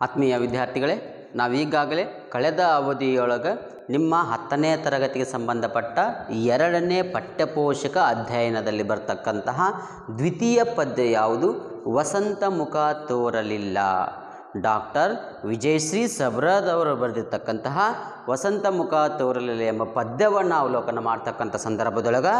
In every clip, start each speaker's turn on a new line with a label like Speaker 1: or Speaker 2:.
Speaker 1: ಆತ್ಮೀಯ ವಿದ್ಯಾರ್ಥಿಗಳೇ ನಾವೀಗಾಗಲೇ ಕಳೆದ ಅವಧಿಯೊಳಗೆ ನಿಮ್ಮ ಹತ್ತನೇ ತರಗತಿಗೆ ಸಂಬಂಧಪಟ್ಟ ಎರಡನೇ ಪಠ್ಯಪೋಷಕ ಅಧ್ಯಯನದಲ್ಲಿ ಬರ್ತಕ್ಕಂತಹ ದ್ವಿತೀಯ ಪದ್ಯ ಯಾವುದು? ವಸಂತ ಮುಖ ತೋರಲಿಲ್ಲ. ಡಾಕ್ಟರ್ ವಿಜಯಶ್ರೀ ಸಬ್ರದ್ ಅವರು ಬರೆದಿರ್ತಕ್ಕಂತಹ ವಸಂತ ಮುಖ ತೋರಲಿಲ್ಲ ಎಂಬ ಪದ್ಯವನ್ನು ಅವಲೋಕನ ಮಾಡ್ತಕ್ಕಂಥ ಸಂದರ್ಭದೊಳಗೆ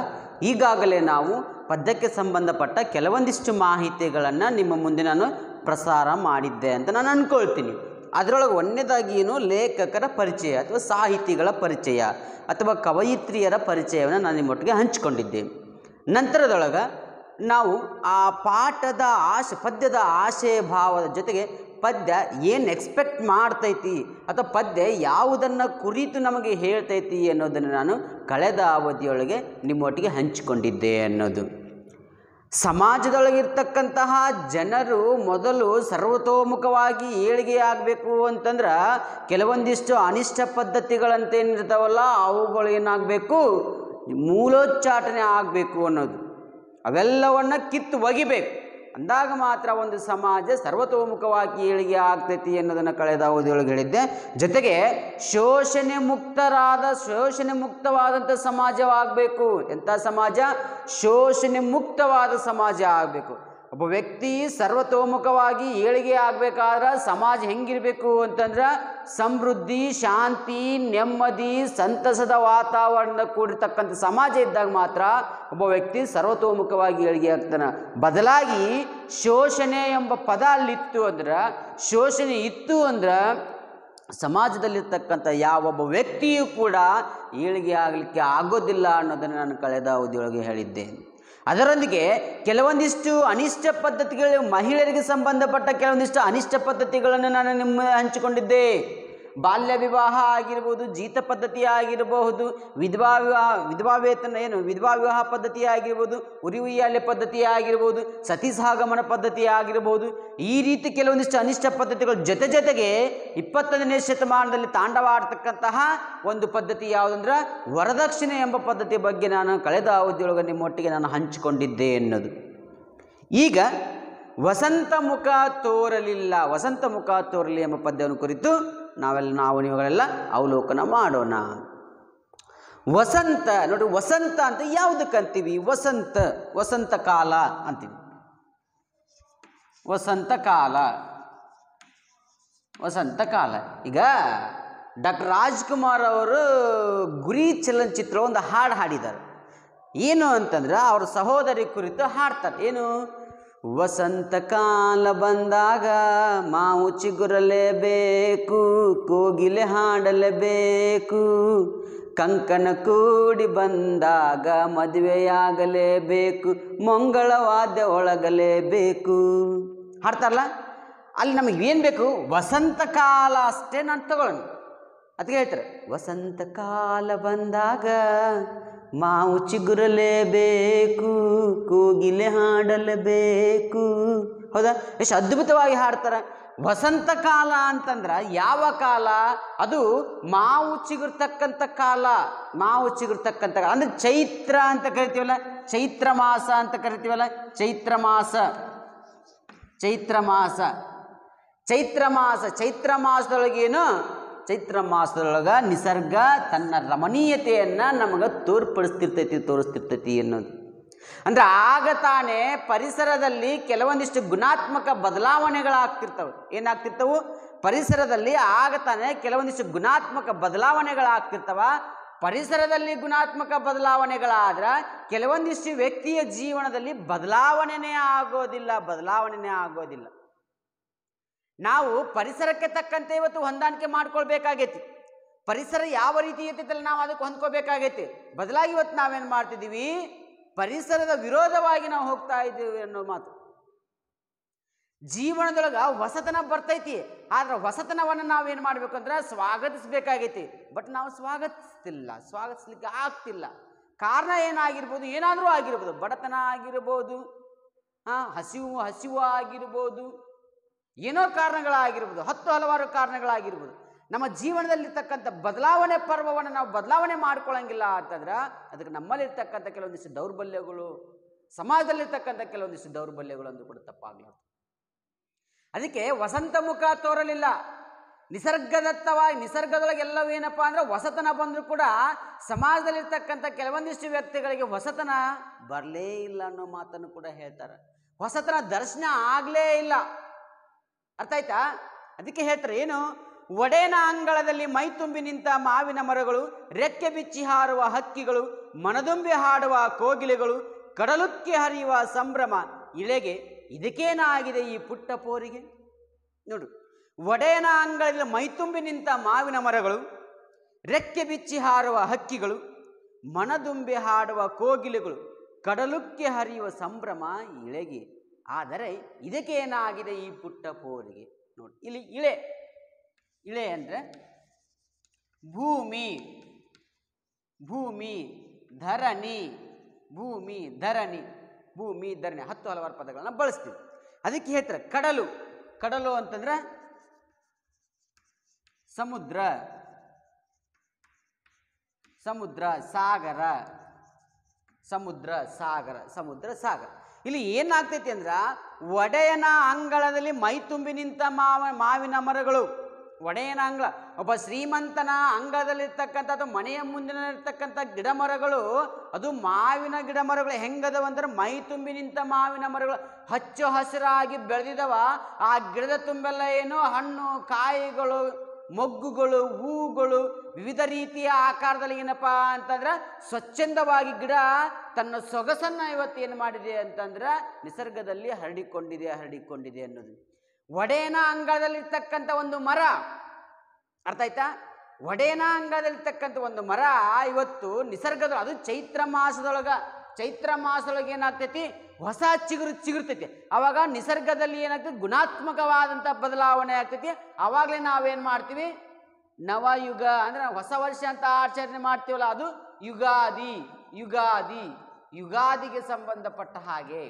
Speaker 1: ಈಗಾಗಲೇ ನಾವು ಪದ್ಯಕ್ಕೆ ಸಂಬಂಧಪಟ್ಟ ಕೆಲವೊಂದಿಷ್ಟು ಮಾಹಿತಿಗಳನ್ನು ನಿಮ್ಮ ಮುಂದೆ ನಾನು ಪ್ರಸಾರ ಮಾಡಿದ್ದೆ ಅಂತ ನಾನು ಅಂದ್ಕೊಳ್ತೀನಿ ಅದರೊಳಗೆ ಒಂದನೇದಾಗಿ ಏನು ಲೇಖಕರ ಪರಿಚಯ ಅಥವಾ ಸಾಹಿತಿಗಳ ಪರಿಚಯ ಅಥವಾ ಕವಯಿತ್ರಿಯರ ಪರಿಚಯವನ್ನು ನಾನು ನಿಮ್ಮೊಟ್ಟಿಗೆ ಹಂಚಿಕೊಂಡಿದ್ದೆ. ನಂತರದೊಳಗೆ ನಾವು ಆ ಪಾಠದ ಆಶ ಪದ್ಯದ ಆಶಯ ಭಾವದ ಜೊತೆಗೆ ಪದ್ಯ ಏನು ಎಕ್ಸ್ಪೆಕ್ಟ್ ಮಾಡ್ತೈತಿ ಅಥವಾ ಪದ್ಯ ಯಾವುದನ್ನು ಕುರಿತು ನಮಗೆ ಹೇಳ್ತೈತಿ ಅನ್ನೋದನ್ನು ನಾನು ಕಳೆದ ಅವಧಿಯೊಳಗೆ ನಿಮ್ಮೊಟ್ಟಿಗೆ ಹಂಚಿಕೊಂಡಿದ್ದೆ ಅನ್ನೋದು. ಸಮಾಜದೊಳಗಿರ್ತಕ್ಕಂತಹ ಜನರು ಮೊದಲು ಸರ್ವತೋಮುಖವಾಗಿ ಏಳಿಗೆ ಆಗಬೇಕು ಅಂತಂದ್ರೆ ಕೆಲವೊಂದಿಷ್ಟು ಅನಿಷ್ಟ ಪದ್ಧತಿಗಳಂತೇನಿರ್ತಾವಲ್ಲ ಅವುಗಳು ಏನಾಗಬೇಕು? ಮೂಲೋಚ್ಚಾಟನೆ ಆಗಬೇಕು ಅನ್ನೋದು. ಅವೆಲ್ಲವನ್ನು ಕಿತ್ತು ಒಗಿಬೇಕು. ಅಂದಾಗ ಮಾತ್ರ ಒಂದು ಸಮಾಜ ಸರ್ವತೋಮುಖವಾಗಿ ಏಳಿಗೆ ಆಗ್ತೈತಿ ಅನ್ನೋದನ್ನು ಕಳೆದ ಅವಧಿಯೊಳಗೆ ಹೇಳಿದ್ದೆ. ಜೊತೆಗೆ ಶೋಷಣೆ ಮುಕ್ತರಾದ, ಶೋಷಣೆ ಮುಕ್ತವಾದಂಥ ಸಮಾಜವಾಗಬೇಕು. ಎಂಥ ಸಮಾಜ? ಶೋಷಣೆ ಮುಕ್ತವಾದ ಸಮಾಜ ಆಗಬೇಕು. ಒಬ್ಬ ವ್ಯಕ್ತಿ ಸರ್ವತೋಮುಖವಾಗಿ ಏಳಿಗೆ ಆಗಬೇಕಾದ್ರೆ ಸಮಾಜ ಹೆಂಗಿರಬೇಕು ಅಂತಂದ್ರೆ ಸಮೃದ್ಧಿ, ಶಾಂತಿ, ನೆಮ್ಮದಿ, ಸಂತಸದ ವಾತಾವರಣ ಕೂಡಿರ್ತಕ್ಕಂಥ ಸಮಾಜ ಇದ್ದಾಗ ಮಾತ್ರ ಒಬ್ಬ ವ್ಯಕ್ತಿ ಸರ್ವತೋಮುಖವಾಗಿ ಏಳಿಗೆ ಆಗ್ತಾನೆ. ಬದಲಾಗಿ ಶೋಷಣೆ ಎಂಬ ಪದ ಅಲ್ಲಿತ್ತು ಅಂದ್ರೆ, ಶೋಷಣೆ ಇತ್ತು ಅಂದ್ರೆ ಸಮಾಜದಲ್ಲಿರ್ತಕ್ಕಂಥ ಯಾವೊಬ್ಬ ವ್ಯಕ್ತಿಯೂ ಕೂಡ ಏಳಿಗೆ ಆಗಲಿಕ್ಕೆ ಆಗೋದಿಲ್ಲ ಅನ್ನೋದನ್ನು ನಾನು ಕಳೆದ ಅವಧಿಯೊಳಗೆ ಹೇಳಿದ್ದೆ. ಅದರೊಂದಿಗೆ ಕೆಲವೊಂದಿಷ್ಟು ಅನಿಷ್ಟ ಪದ್ಧತಿಗಳು ಮಹಿಳೆಯರಿಗೆ ಸಂಬಂಧಪಟ್ಟ ಕೆಲವೊಂದಿಷ್ಟು ಅನಿಷ್ಟ ಪದ್ಧತಿಗಳನ್ನು ನಾನು ನಿಮ್ಮ ಹಂಚಿಕೊಂಡಿದ್ದೆ. ಬಾಲ್ಯ ವಿವಾಹ ಆಗಿರ್ಬೋದು, ಜೀತ ಪದ್ಧತಿ ಆಗಿರಬಹುದು, ವಿಧವಾ ವಿವಾಹ, ವಿಧವಾ ವೇತನ ಏನು, ವಿಧವಾ ವಿವಾಹ ಪದ್ಧತಿ ಆಗಿರ್ಬೋದು ಉಯ್ಯಾಲೆ ಪದ್ಧತಿ ಆಗಿರ್ಬೋದು ಸತಿ ಸಾಗಮನ ಪದ್ಧತಿ ಆಗಿರ್ಬೋದು, ಈ ರೀತಿ ಕೆಲವೊಂದಿಷ್ಟು ಅನಿಷ್ಟ ಪದ್ಧತಿಗಳ ಜೊತೆ ಜೊತೆಗೆ ಇಪ್ಪತ್ತೊಂದನೇ ಶತಮಾನದಲ್ಲಿ ತಾಂಡವಾಡ್ತಕ್ಕಂತಹ ಒಂದು ಪದ್ಧತಿ ಯಾವುದಂದ್ರೆ ವರದಕ್ಷಿಣೆ ಎಂಬ ಪದ್ಧತಿ ಬಗ್ಗೆ ನಾನು ಕಳೆದ ಅವಧಿಯೊಳಗೆ ನಿಮ್ಮೊಟ್ಟಿಗೆ ನಾನು ಹಂಚಿಕೊಂಡಿದ್ದೆ ಅನ್ನೋದು ಈಗ ವಸಂತ ಮುಖ ತೋರಲಿಲ್ಲ, ವಸಂತ ಮುಖ ತೋರಲಿ ಎಂಬ ಪದ್ಯವನ್ನು ಕುರಿತು ನಾವೆಲ್ಲ ನಾವು ನೀವುಗಳೆಲ್ಲ ಅವಲೋಕನ ಮಾಡೋಣ. ವಸಂತ, ನೋಡಿ ವಸಂತ ಅಂತ ಯಾವುದಕ್ಕೆ ಅಂತೀವಿ? ವಸಂತ ವಸಂತ ಕಾಲ ಅಂತೀವಿ. ವಸಂತ ಕಾಲ. ವಸಂತ ಕಾಲ. ಈಗ ಡಾಕ್ಟರ್ ರಾಜ್ಕುಮಾರ್ ಅವರು ಗುರಿ ಚಲನಚಿತ್ರ ಒಂದು ಹಾಡು ಹಾಡಿದ್ದಾರೆ. ಏನು ಅಂತಂದ್ರೆ, ಅವ್ರ ಸಹೋದರಿ ಕುರಿತು ಹಾಡ್ತಾರೆ. ಏನು? ವಸಂತ ಕಾಲ ಬಂದಾಗ ಮಾವು ಚಿಗುರಲೇಬೇಕು, ಕೋಗಿಲೆ ಹಾಡಲೇಬೇಕು. ಕಂಕಣ ಕೂಡಿ ಬಂದಾಗ ಮದುವೆಯಾಗಲೇಬೇಕು ಮಂಗಳವಾದ್ಯ ಒಳಗಲೇಬೇಕು. ಹಾಡ್ತಾರಲ್ಲ? ಅಲ್ಲಿ ನಮಗೆ ಏನು ಬೇಕು? ವಸಂತ ಕಾಲ ಅಷ್ಟೇ ನಾನು ತಗೊಳ್ಳೋಣ ಅದಕ್ಕೆ ಹೇಳ್ತಾರೆ ವಸಂತ ಕಾಲ ಬಂದಾಗ ಮಾವು ಚಿಗುರಲೇಬೇಕು, ಕೂಗಿಲೆ ಹಾಡಲೇಬೇಕು. ಹೌದಾ? ಎಷ್ಟು ಅದ್ಭುತವಾಗಿ ಹಾಡ್ತಾರೆ. ವಸಂತ ಕಾಲ ಅಂತಂದ್ರೆ ಯಾವ ಕಾಲ? ಅದು ಮಾವು ಚಿಗುರ್ತಕ್ಕಂಥ ಕಾಲ. ಮಾವು ಚಿಗುರ್ತಕ್ಕಂಥ ಕಾಲ. ಅಂದ್ರೆ ಚೈತ್ರ ಅಂತ ಕರಿತೀವಲ್ಲ? ಚೈತ್ರ ಮಾಸ ಅಂತ ಕರಿತೀವಲ್ಲ? ಚೈತ್ರ ಮಾಸ. ಚೈತ್ರ ಮಾಸ. ಚೈತ್ರ ಮಾಸ. ಚೈತ್ರ ಮಾಸದೊಳಗೇನು? ಚೈತ್ರ ಮಾಸದೊಳಗೆ ನಿಸರ್ಗ ತನ್ನ ರಮಣೀಯತೆಯನ್ನು ನಮಗೆ ತೋರ್ಪಡಿಸ್ತಿರ್ತೈತಿ, ತೋರಿಸ್ತಿರ್ತೈತಿ ಅನ್ನೋದು ಅಂದರೆ ಆಗ ತಾನೇ ಪರಿಸರದಲ್ಲಿ ಕೆಲವೊಂದಿಷ್ಟು ಗುಣಾತ್ಮಕ ಬದಲಾವಣೆಗಳಾಗ್ತಿರ್ತವೆ. ಏನಾಗ್ತಿರ್ತವು? ಪರಿಸರದಲ್ಲಿ ಆಗ ತಾನೇ ಕೆಲವೊಂದಿಷ್ಟು ಗುಣಾತ್ಮಕ ಬದಲಾವಣೆಗಳಾಗ್ತಿರ್ತವ. ಪರಿಸರದಲ್ಲಿ ಗುಣಾತ್ಮಕ ಬದಲಾವಣೆಗಳಾದ್ರೆ ಕೆಲವೊಂದಿಷ್ಟು ವ್ಯಕ್ತಿಯ ಜೀವನದಲ್ಲಿ ಬದಲಾವಣೆನೇ ಆಗೋದಿಲ್ಲ ಬದಲಾವಣೆನೇ ಆಗೋದಿಲ್ಲ. ನಾವು ಪರಿಸರಕ್ಕೆ ತಕ್ಕಂತೆ ಇವತ್ತು ಹೊಂದಾಣಿಕೆ ಮಾಡ್ಕೊಳ್ಬೇಕಾಗೈತಿ. ಪರಿಸರ ಯಾವ ರೀತಿ ಇರ್ತೈತಲ್ಲ ನಾವು ಅದಕ್ಕೆ ಹೊಂದ್ಕೋಬೇಕಾಗೈತಿ. ಬದಲಾಗಿ ಇವತ್ತು ನಾವೇನು ಮಾಡ್ತಿದ್ದೀವಿ? ಪರಿಸರದ ವಿರೋಧವಾಗಿ ನಾವು ಹೋಗ್ತಾ ಇದ್ದೀವಿ ಅನ್ನೋ ಮಾತು. ಜೀವನದೊಳಗೆ ಹೊಸತನ ಬರ್ತೈತಿ. ಆದ್ರೆ ಹೊಸತನವನ್ನು ನಾವೇನು ಮಾಡಬೇಕು ಅಂದ್ರೆ ಸ್ವಾಗತಿಸ್ಬೇಕಾಗೈತಿ. ಬಟ್ ನಾವು ಸ್ವಾಗತಿಸ್ತಿಲ್ಲ, ಸ್ವಾಗತಿಸ್ಲಿಕ್ಕೆ ಆಗ್ತಿಲ್ಲ. ಕಾರಣ ಏನಾಗಿರ್ಬೋದು? ಏನಾದರೂ ಆಗಿರ್ಬೋದು. ಬಡತನ ಆಗಿರ್ಬೋದು. ಹಾಂ ಹಸಿವು ಹಸಿವು ಆಗಿರ್ಬೋದು. ಏನೋ ಕಾರಣಗಳಾಗಿರ್ಬೋದು, ಹತ್ತು ಹಲವಾರು ಕಾರಣಗಳಾಗಿರ್ಬೋದು, ನಮ್ಮ ಜೀವನದಲ್ಲಿರ್ತಕ್ಕಂಥ ಬದಲಾವಣೆ ಪರ್ವವನ್ನು ನಾವು ಬದಲಾವಣೆ ಮಾಡ್ಕೊಳ್ಳೋಂಗಿಲ್ಲ ಅಂತಂದ್ರೆ ಅದಕ್ಕೆ ನಮ್ಮಲ್ಲಿರ್ತಕ್ಕಂಥ ಕೆಲವೊಂದಿಷ್ಟು ದೌರ್ಬಲ್ಯಗಳು, ಸಮಾಜದಲ್ಲಿರ್ತಕ್ಕಂಥ ಕೆಲವೊಂದಿಷ್ಟು ದೌರ್ಬಲ್ಯಗಳು ಅಂದು ಕೂಡ ತಪ್ಪಾಗ್ಲಾರ್ದು. ಅದಕ್ಕೆ ವಸಂತ ಮುಖ ತೋರಲಿಲ್ಲ. ನಿಸರ್ಗದತ್ತವಾಗಿ, ನಿಸರ್ಗದೊಳಗೆ ಎಲ್ಲವೂ ಏನಪ್ಪ ಅಂದ್ರೆ ಹೊಸತನ ಬಂದರೂ ಕೂಡ ಸಮಾಜದಲ್ಲಿರ್ತಕ್ಕಂಥ ಕೆಲವೊಂದಿಷ್ಟು ವ್ಯಕ್ತಿಗಳಿಗೆ ಹೊಸತನ ಬರಲೇ ಇಲ್ಲ ಅನ್ನೋ ಮಾತನ್ನು ಕೂಡ ಹೇಳ್ತಾರೆ. ಹೊಸತನ ದರ್ಶನ ಆಗಲೇ ಇಲ್ಲ. ಅರ್ಥ ಆಯ್ತಾ? ಅದಕ್ಕೆ ಹೇಳ್ತಾರೆ, ಏನು? ಒಡೆನ ಅಂಗಳದಲ್ಲಿ ಮೈತುಂಬಿ ನಿಂತ ಮಾವಿನ ಮರಗಳು, ರೆಕ್ಕೆ ಬಿಚ್ಚಿ ಹಾರುವ ಹಕ್ಕಿಗಳು, ಮನದುಂಬಿ ಹಾಡುವ ಕೋಗಿಲೆಗಳು, ಕಡಲುಕ್ಕೆ ಹರಿಯುವ ಸಂಭ್ರಮ. ಇಳೆಗೆ ಇದಕ್ಕೇನಾಗಿದೆ ಈ ಪುಟ್ಟ ಪೋರಿಗೆ? ನೋಡು, ಒಡೆಯನ ಅಂಗಳದಲ್ಲಿ ಮೈತುಂಬಿ ನಿಂತ ಮಾವಿನ ಮರಗಳು, ರೆಕ್ಕೆ ಬಿಚ್ಚಿ ಹಾರುವ ಹಕ್ಕಿಗಳು, ಮನದುಂಬಿ ಹಾಡುವ ಕೋಗಿಲೆಗಳು, ಕಡಲುಕ್ಕೆ ಹರಿಯುವ ಸಂಭ್ರಮ. ಇಳೆಗೆ ಆದರೆ ಇದಕ್ಕೆ ಏನಾಗಿದೆ ಈ ಪುಟ್ಟ ಪೋರಿಗೆ ನೋಡಿ, ಇಲ್ಲಿ ಇಳೆ. ಇಳೆ ಅಂದರೆ ಭೂಮಿ. ಭೂಮಿ, ಧರಣಿ. ಭೂಮಿ ಧರಣಿ. ಭೂಮಿ, ಧರಣಿ. ಹತ್ತು ಹಲವಾರು ಪದಗಳನ್ನ ಬಳಸ್ತೀವಿ. ಅದಕ್ಕೆ ಹೇಳ್ತಾರೆ ಕಡಲು. ಕಡಲು ಅಂತಂದ್ರೆ ಸಮುದ್ರ. ಸಮುದ್ರ, ಸಾಗರ. ಸಮುದ್ರ ಸಾಗರ. ಸಮುದ್ರ, ಸಾಗರ. ಇಲ್ಲಿ ಏನಾಗ್ತೈತಿ ಅಂದ್ರ ಒಡೆಯನ ಅಂಗಳದಲ್ಲಿ ಮೈ ತುಂಬಿ ನಿಂತ ಮಾವ, ಮಾವಿನ ಮರಗಳು. ಒಡೆಯನ ಅಂಗಳ. ಒಬ್ಬ ಶ್ರೀಮಂತನ ಅಂಗಳದಲ್ಲಿರ್ತಕ್ಕಂಥದ್ದು, ಮನೆಯ ಮುಂದಿನ ಇರ್ತಕ್ಕಂಥ ಗಿಡ ಮರಗಳು ಅದು ಮಾವಿನ ಗಿಡ ಮರಗಳು ಹೆಂಗದವ ಅಂದ್ರೆ ಮೈ ತುಂಬಿ ನಿಂತ ಮಾವಿನ ಮರಗಳು. ಹಚ್ಚು ಹಸಿರಾಗಿ ಬೆಳೆದಿದವ. ಆ ಗಿಡದ ತುಂಬೆಲ್ಲ ಏನು? ಹಣ್ಣು, ಕಾಯಿಗಳು ಮೊಗ್ಗುಗಳು, ಹೂಗಳು, ವಿವಿಧ ರೀತಿಯ ಆಕಾರದಲ್ಲಿ ಏನಪ್ಪ ಅಂತಂದ್ರೆ ಸ್ವಚ್ಛಂದವಾಗಿ ಗಿಡ ತನ್ನ ಸೊಗಸನ್ನು ಇವತ್ತು ಏನು ಮಾಡಿದೆ ಅಂತಂದ್ರೆ ನಿಸರ್ಗದಲ್ಲಿ ಹರಡಿಕೊಂಡಿದೆ ಹರಡಿಕೊಂಡಿದೆ ಅನ್ನೋದು. ಒಡೆಯನ ಅಂಗಳದಲ್ಲಿರ್ತಕ್ಕಂಥ ಒಂದು ಮರ. ಅರ್ಥ ಆಯ್ತಾ? ಒಡೆಯನ ಅಂಗಳದಲ್ಲಿರ್ತಕ್ಕಂಥ ಒಂದು ಮರ ಇವತ್ತು ನಿಸರ್ಗದ, ಅದು ಚೈತ್ರ ಮಾಸದೊಳಗ. ಚೈತ್ರ ಮಾಸದೊಳಗೆ ಏನಾಗ್ತೈತಿ? ಹೊಸ ಚಿಗುರು ಚಿಗುರ್ತೈತಿ. ಅವಾಗ ನಿಸರ್ಗದಲ್ಲಿ ಏನಾಗ್ತದೆ ಗುಣಾತ್ಮಕವಾದಂಥ ಬದಲಾವಣೆ ಆಗ್ತೈತಿ. ಆವಾಗಲೇ ನಾವೇನು ಮಾಡ್ತೀವಿ? ನವಯುಗ ಅಂದರೆ ಹೊಸ ವರ್ಷ ಅಂತ ಆಚರಣೆ ಮಾಡ್ತೀವಲ್ಲ, ಅದು ಯುಗಾದಿ ಯುಗಾದಿ, ಯುಗಾದಿಗೆ ಸಂಬಂಧಪಟ್ಟ ಹಾಗೆ.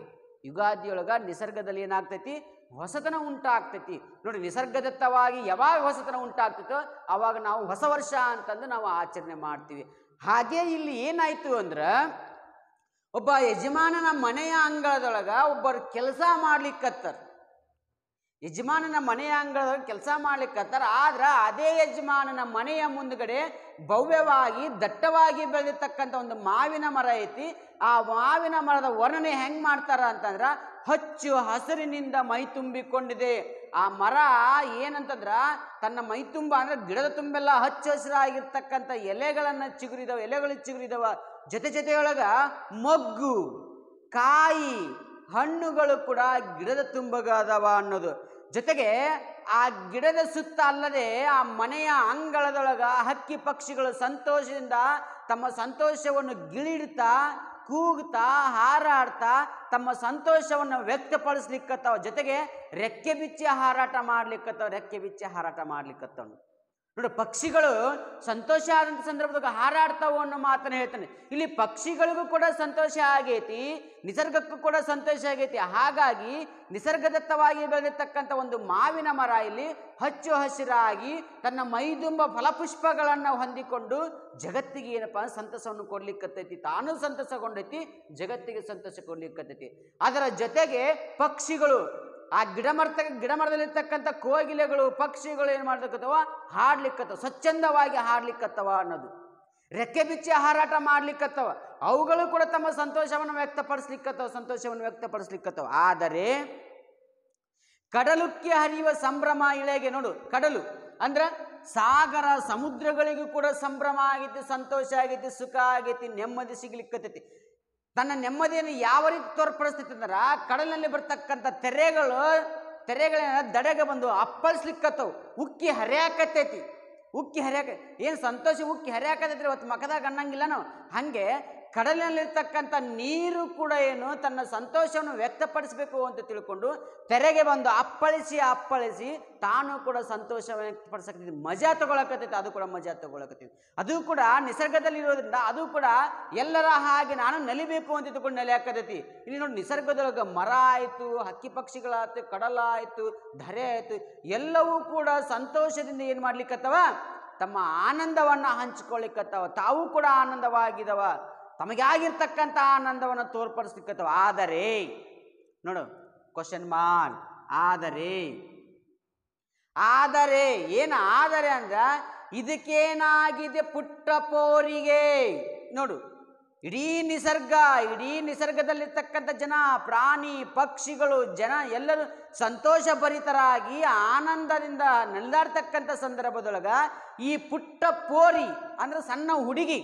Speaker 1: ಯುಗಾದಿಯೊಳಗ ನಿಸರ್ಗದಲ್ಲಿ ಏನಾಗ್ತೈತಿ? ಹೊಸತನ ಉಂಟಾಗ್ತೈತಿ. ನೋಡಿ, ನಿಸರ್ಗದತ್ತವಾಗಿ ಯಾವಾಗ ಹೊಸತನ ಉಂಟಾಗ್ತೈತೋ ಆವಾಗ ನಾವು ಹೊಸ ವರ್ಷ ಅಂತಂದು ನಾವು ಆಚರಣೆ ಮಾಡ್ತೀವಿ. ಹಾಗೆ ಇಲ್ಲಿ ಏನಾಯ್ತು ಅಂದ್ರೆ ಒಬ್ಬ ಯಜಮಾನನ ಮನೆಯ ಅಂಗಳದೊಳಗೆ ಒಬ್ಬರು ಕೆಲಸ ಮಾಡ್ಲಿಕ್ಕತ್ತಾರ ಯಜಮಾನನ ಮನೆಯ ಅಂಗಳದೊಳಗೆ ಕೆಲಸ ಮಾಡ್ಲಿಕ್ಕತ್ತಾರ ಆದ್ರೆ ಅದೇ ಯಜಮಾನನ ಮನೆಯ ಮುಂದ್ಗಡೆ ಭವ್ಯವಾಗಿ, ದಟ್ಟವಾಗಿ ಬೆಳೆದಿರ್ತಕ್ಕಂಥ ಒಂದು ಮಾವಿನ ಮರ ಐತಿ. ಆ ಮಾವಿನ ಮರದ ವರ್ಣನೆ ಹೆಂಗ್ ಮಾಡ್ತಾರ ಅಂತಂದ್ರ ಹಚ್ಚು ಹಸಿರಿನಿಂದ ಮೈ ತುಂಬಿಕೊಂಡಿದೆ. ಆ ಮರ ಏನಂತಂದ್ರ ತನ್ನ ಮೈ ತುಂಬ ಅಂದ್ರೆ ಗಿಡದ ತುಂಬೆಲ್ಲ ಹಚ್ಚ ಹಸಿರಾಗಿರ್ತಕ್ಕಂಥ ಎಲೆಗಳನ್ನ ಚಿಗುರಿದವ, ಎಲೆಗಳು ಚಿಗುರಿದವ. ಜೊತೆ ಜೊತೆಯೊಳಗ ಮೊಗ್ಗು, ಕಾಯಿ, ಹಣ್ಣುಗಳು ಕೂಡ ಗಿಡದ ತುಂಬಗಾದವ ಅನ್ನೋದು. ಜೊತೆಗೆ ಆ ಗಿಡದ ಸುತ್ತ ಅಲ್ಲದೆ ಆ ಮನೆಯ ಅಂಗಳದೊಳಗ ಹಕ್ಕಿ ಪಕ್ಷಿಗಳು ಸಂತೋಷದಿಂದ ತಮ್ಮ ಸಂತೋಷವನ್ನು ಗಿಳಿಡ್ತಾ, ಕೂಗ್ತಾ, ಹಾರಾಡ್ತಾ ತಮ್ಮ ಸಂತೋಷವನ್ನು ವ್ಯಕ್ತಪಡಿಸ್ಲಿಕ್ಕತ್ತವ. ಜೊತೆಗೆ ರೆಕ್ಕೆ ಬಿಚ್ಚಿ ಹಾರಾಟ ಮಾಡ್ಲಿಕ್ಕತ್ತವ, ರೆಕ್ಕೆ ಬಿಚ್ಚಿ ಹಾರಾಟ ಮಾಡ್ಲಿಕ್ಕತ್ತಾವ ನೋಡಿ, ಪಕ್ಷಿಗಳು ಸಂತೋಷ ಆದಂಥ ಸಂದರ್ಭದಾಗ ಹಾರಾಡ್ತಾವು ಅನ್ನೋ ಮಾತನ್ನ ಹೇಳ್ತಾನೆ. ಇಲ್ಲಿ ಪಕ್ಷಿಗಳಿಗೂ ಕೂಡ ಸಂತೋಷ ಆಗೈತಿ, ನಿಸರ್ಗಕ್ಕೂ ಕೂಡ ಸಂತೋಷ ಆಗೈತಿ. ಹಾಗಾಗಿ ನಿಸರ್ಗದತ್ತವಾಗಿ ಬೆಳೆದಿರ್ತಕ್ಕಂಥ ಒಂದು ಮಾವಿನ ಮರ ಇಲ್ಲಿ ಹಚ್ಚು ಹಸಿರಾಗಿ ತನ್ನ ಮೈದುಂಬ ಫಲಪುಷ್ಪಗಳನ್ನು ಹೊಂದಿಕೊಂಡು ಜಗತ್ತಿಗೆ ಏನಪ್ಪ ಸಂತಸವನ್ನು ಕೊಡ್ಲಿಕ್ಕತ್ತೈತಿ, ತಾನು ಸಂತಸಗೊಂಡೈತಿ, ಜಗತ್ತಿಗೆ ಸಂತಸ ಕೊಡ್ಲಿಕ್ಕತ್ತೈತಿ. ಅದರ ಜೊತೆಗೆ ಪಕ್ಷಿಗಳು ಆ ಗಿಡ ಮರದ ಗಿಡ ಮರದಲ್ಲಿರ್ತಕ್ಕಂಥ ಕೋಗಿಲೆಗಳು, ಪಕ್ಷಿಗಳು ಏನು ಮಾಡ್ಲಿಕ್ಕತ್ತವ? ಹಾಡ್ಲಿಕ್ಕತ್ತವ, ಸ್ವಚ್ಛಂದವಾಗಿ ಹಾಡ್ಲಿಕ್ಕತ್ತವ ಅನ್ನೋದು. ರೆಕ್ಕೆ ಬಿಚ್ಚಿ ಹಾರಾಟ ಮಾಡ್ಲಿಕ್ಕತ್ತವ. ಅವುಗಳು ಕೂಡ ತಮ್ಮ ಸಂತೋಷವನ್ನು ವ್ಯಕ್ತಪಡಿಸ್ಲಿಕ್ಕತ್ತವ ಸಂತೋಷವನ್ನು ವ್ಯಕ್ತಪಡಿಸ್ಲಿಕ್ಕತ್ತವ. ಆದರೆ, ಕಡಲುಕ್ಕೆ ಹರಿಯುವ ಸಂಭ್ರಮ ಇಳೆಗೆ ನೋಡು, ಕಡಲು ಅಂದ್ರೆ ಸಾಗರ ಸಮುದ್ರಗಳಿಗೂ ಕೂಡ ಸಂಭ್ರಮ ಆಗೈತಿ ಸಂತೋಷ ಆಗೈತಿ ಸುಖ ಆಗೈತಿ ನೆಮ್ಮದಿ ಸಿಗ್ಲಿಕ್ಕತ್ತೈತಿ. ತನ್ನ ನೆಮ್ಮದಿಯನ್ನು ಯಾವ ರೀತಿ ತೋರ್ಪಡಿಸ್ತೈತಿ ಅಂದ್ರೆ ಕಡಲಿನಲ್ಲಿ ಬರ್ತಕ್ಕಂಥ ತೆರೆಗಳು, ತೆರೆಗಳನ್ನ ದಡೆಗೆ ಬಂದು ಅಪ್ಪಳಿಸ್ಲಿಕ್ಕತ್ತವು. ಉಕ್ಕಿ ಹರಿಯಾಕತ್ತೈತಿ. ಉಕ್ಕಿ ಹರಿಯಾಕ, ಏನು ಸಂತೋಷ, ಉಕ್ಕಿ ಹರಿಯಾಕತ್ತೈತ್ರಿ ಇವತ್ತು ಮಕದಾಗ ಅನ್ನಂಗಿಲ್ಲ ನಾವು. ಹಾಗೆ ಕಡಲಿನಲ್ಲಿರ್ತಕ್ಕಂಥ ನೀರು ಕೂಡ ಏನು ತನ್ನ ಸಂತೋಷವನ್ನು ವ್ಯಕ್ತಪಡಿಸಬೇಕು ಅಂತ ತಿಳ್ಕೊಂಡು ತೆರೆಗೆ ಬಂದು ಅಪ್ಪಳಿಸಿ ಅಪ್ಪಳಿಸಿ ತಾನು ಕೂಡ ಸಂತೋಷ ವ್ಯಕ್ತಪಡಿಸಕತ್ತೈತಿ ಮಜಾ ತಗೊಳಕತ್ತೈತೆ ಅದು ಕೂಡ ಮಜಾ ತಗೊಳಕತ್ತೈತಿ ಅದು ಕೂಡ ನಿಸರ್ಗದಲ್ಲಿ ಇರೋದ್ರಿಂದ ಅದು ಕೂಡ ಎಲ್ಲರ ಹಾಗೆ ನಾನು ನಲಿಬೇಕು ಅಂತ ತಿಳ್ಕೊಂಡು ನೆಲೆ ಹಾಕತೈತಿ. ಇಲ್ಲಿ ನೋಡಿ, ನಿಸರ್ಗದೊಳಗೆ ಮರ ಆಯಿತು, ಹಕ್ಕಿ ಪಕ್ಷಿಗಳಾಯ್ತು ಕಡಲಾಯಿತು ಧರೆ ಆಯಿತು, ಎಲ್ಲವೂ ಕೂಡ ಸಂತೋಷದಿಂದ ಏನು ಮಾಡ್ಲಿಕ್ಕತ್ತವ? ತಮ್ಮ ಆನಂದವನ್ನು ಹಂಚಿಕೊಳ್ಳಿಕ್ಕತ್ತವ. ತಾವು ಕೂಡ ಆನಂದವಾಗಿದವ. ತಮಗೆ ಆಗಿರ್ತಕ್ಕಂಥ ಆನಂದವನ್ನು ತೋರ್ಪಡಿಸ್ಲಿಕ್ಕತ್ತವ? ಆದರೆ, ನೋಡು ಕ್ವಶನ್ ಮಾರ್ಕ್ ಆದರೆ ಆದರೆ, ಏನು ಆದರೆ ಅಂದ್ರೆ, ಇದಕ್ಕೇನಾಗಿದೆ ಪುಟ್ಟ ಪೋರಿಗೆ? ನೋಡು, ಇಡೀ ನಿಸರ್ಗ, ಇಡೀ ನಿಸರ್ಗದಲ್ಲಿರ್ತಕ್ಕಂಥ ಜನ, ಪ್ರಾಣಿ, ಪಕ್ಷಿಗಳು, ಜನ ಎಲ್ಲರೂ ಸಂತೋಷಭರಿತರಾಗಿ ಆನಂದದಿಂದ ನಲಿದಾಡ್ತಕ್ಕಂಥ ಸಂದರ್ಭದೊಳಗ ಈ ಪುಟ್ಟ ಪೋರಿ, ಅಂದ್ರೆ ಸಣ್ಣ ಹುಡುಗಿ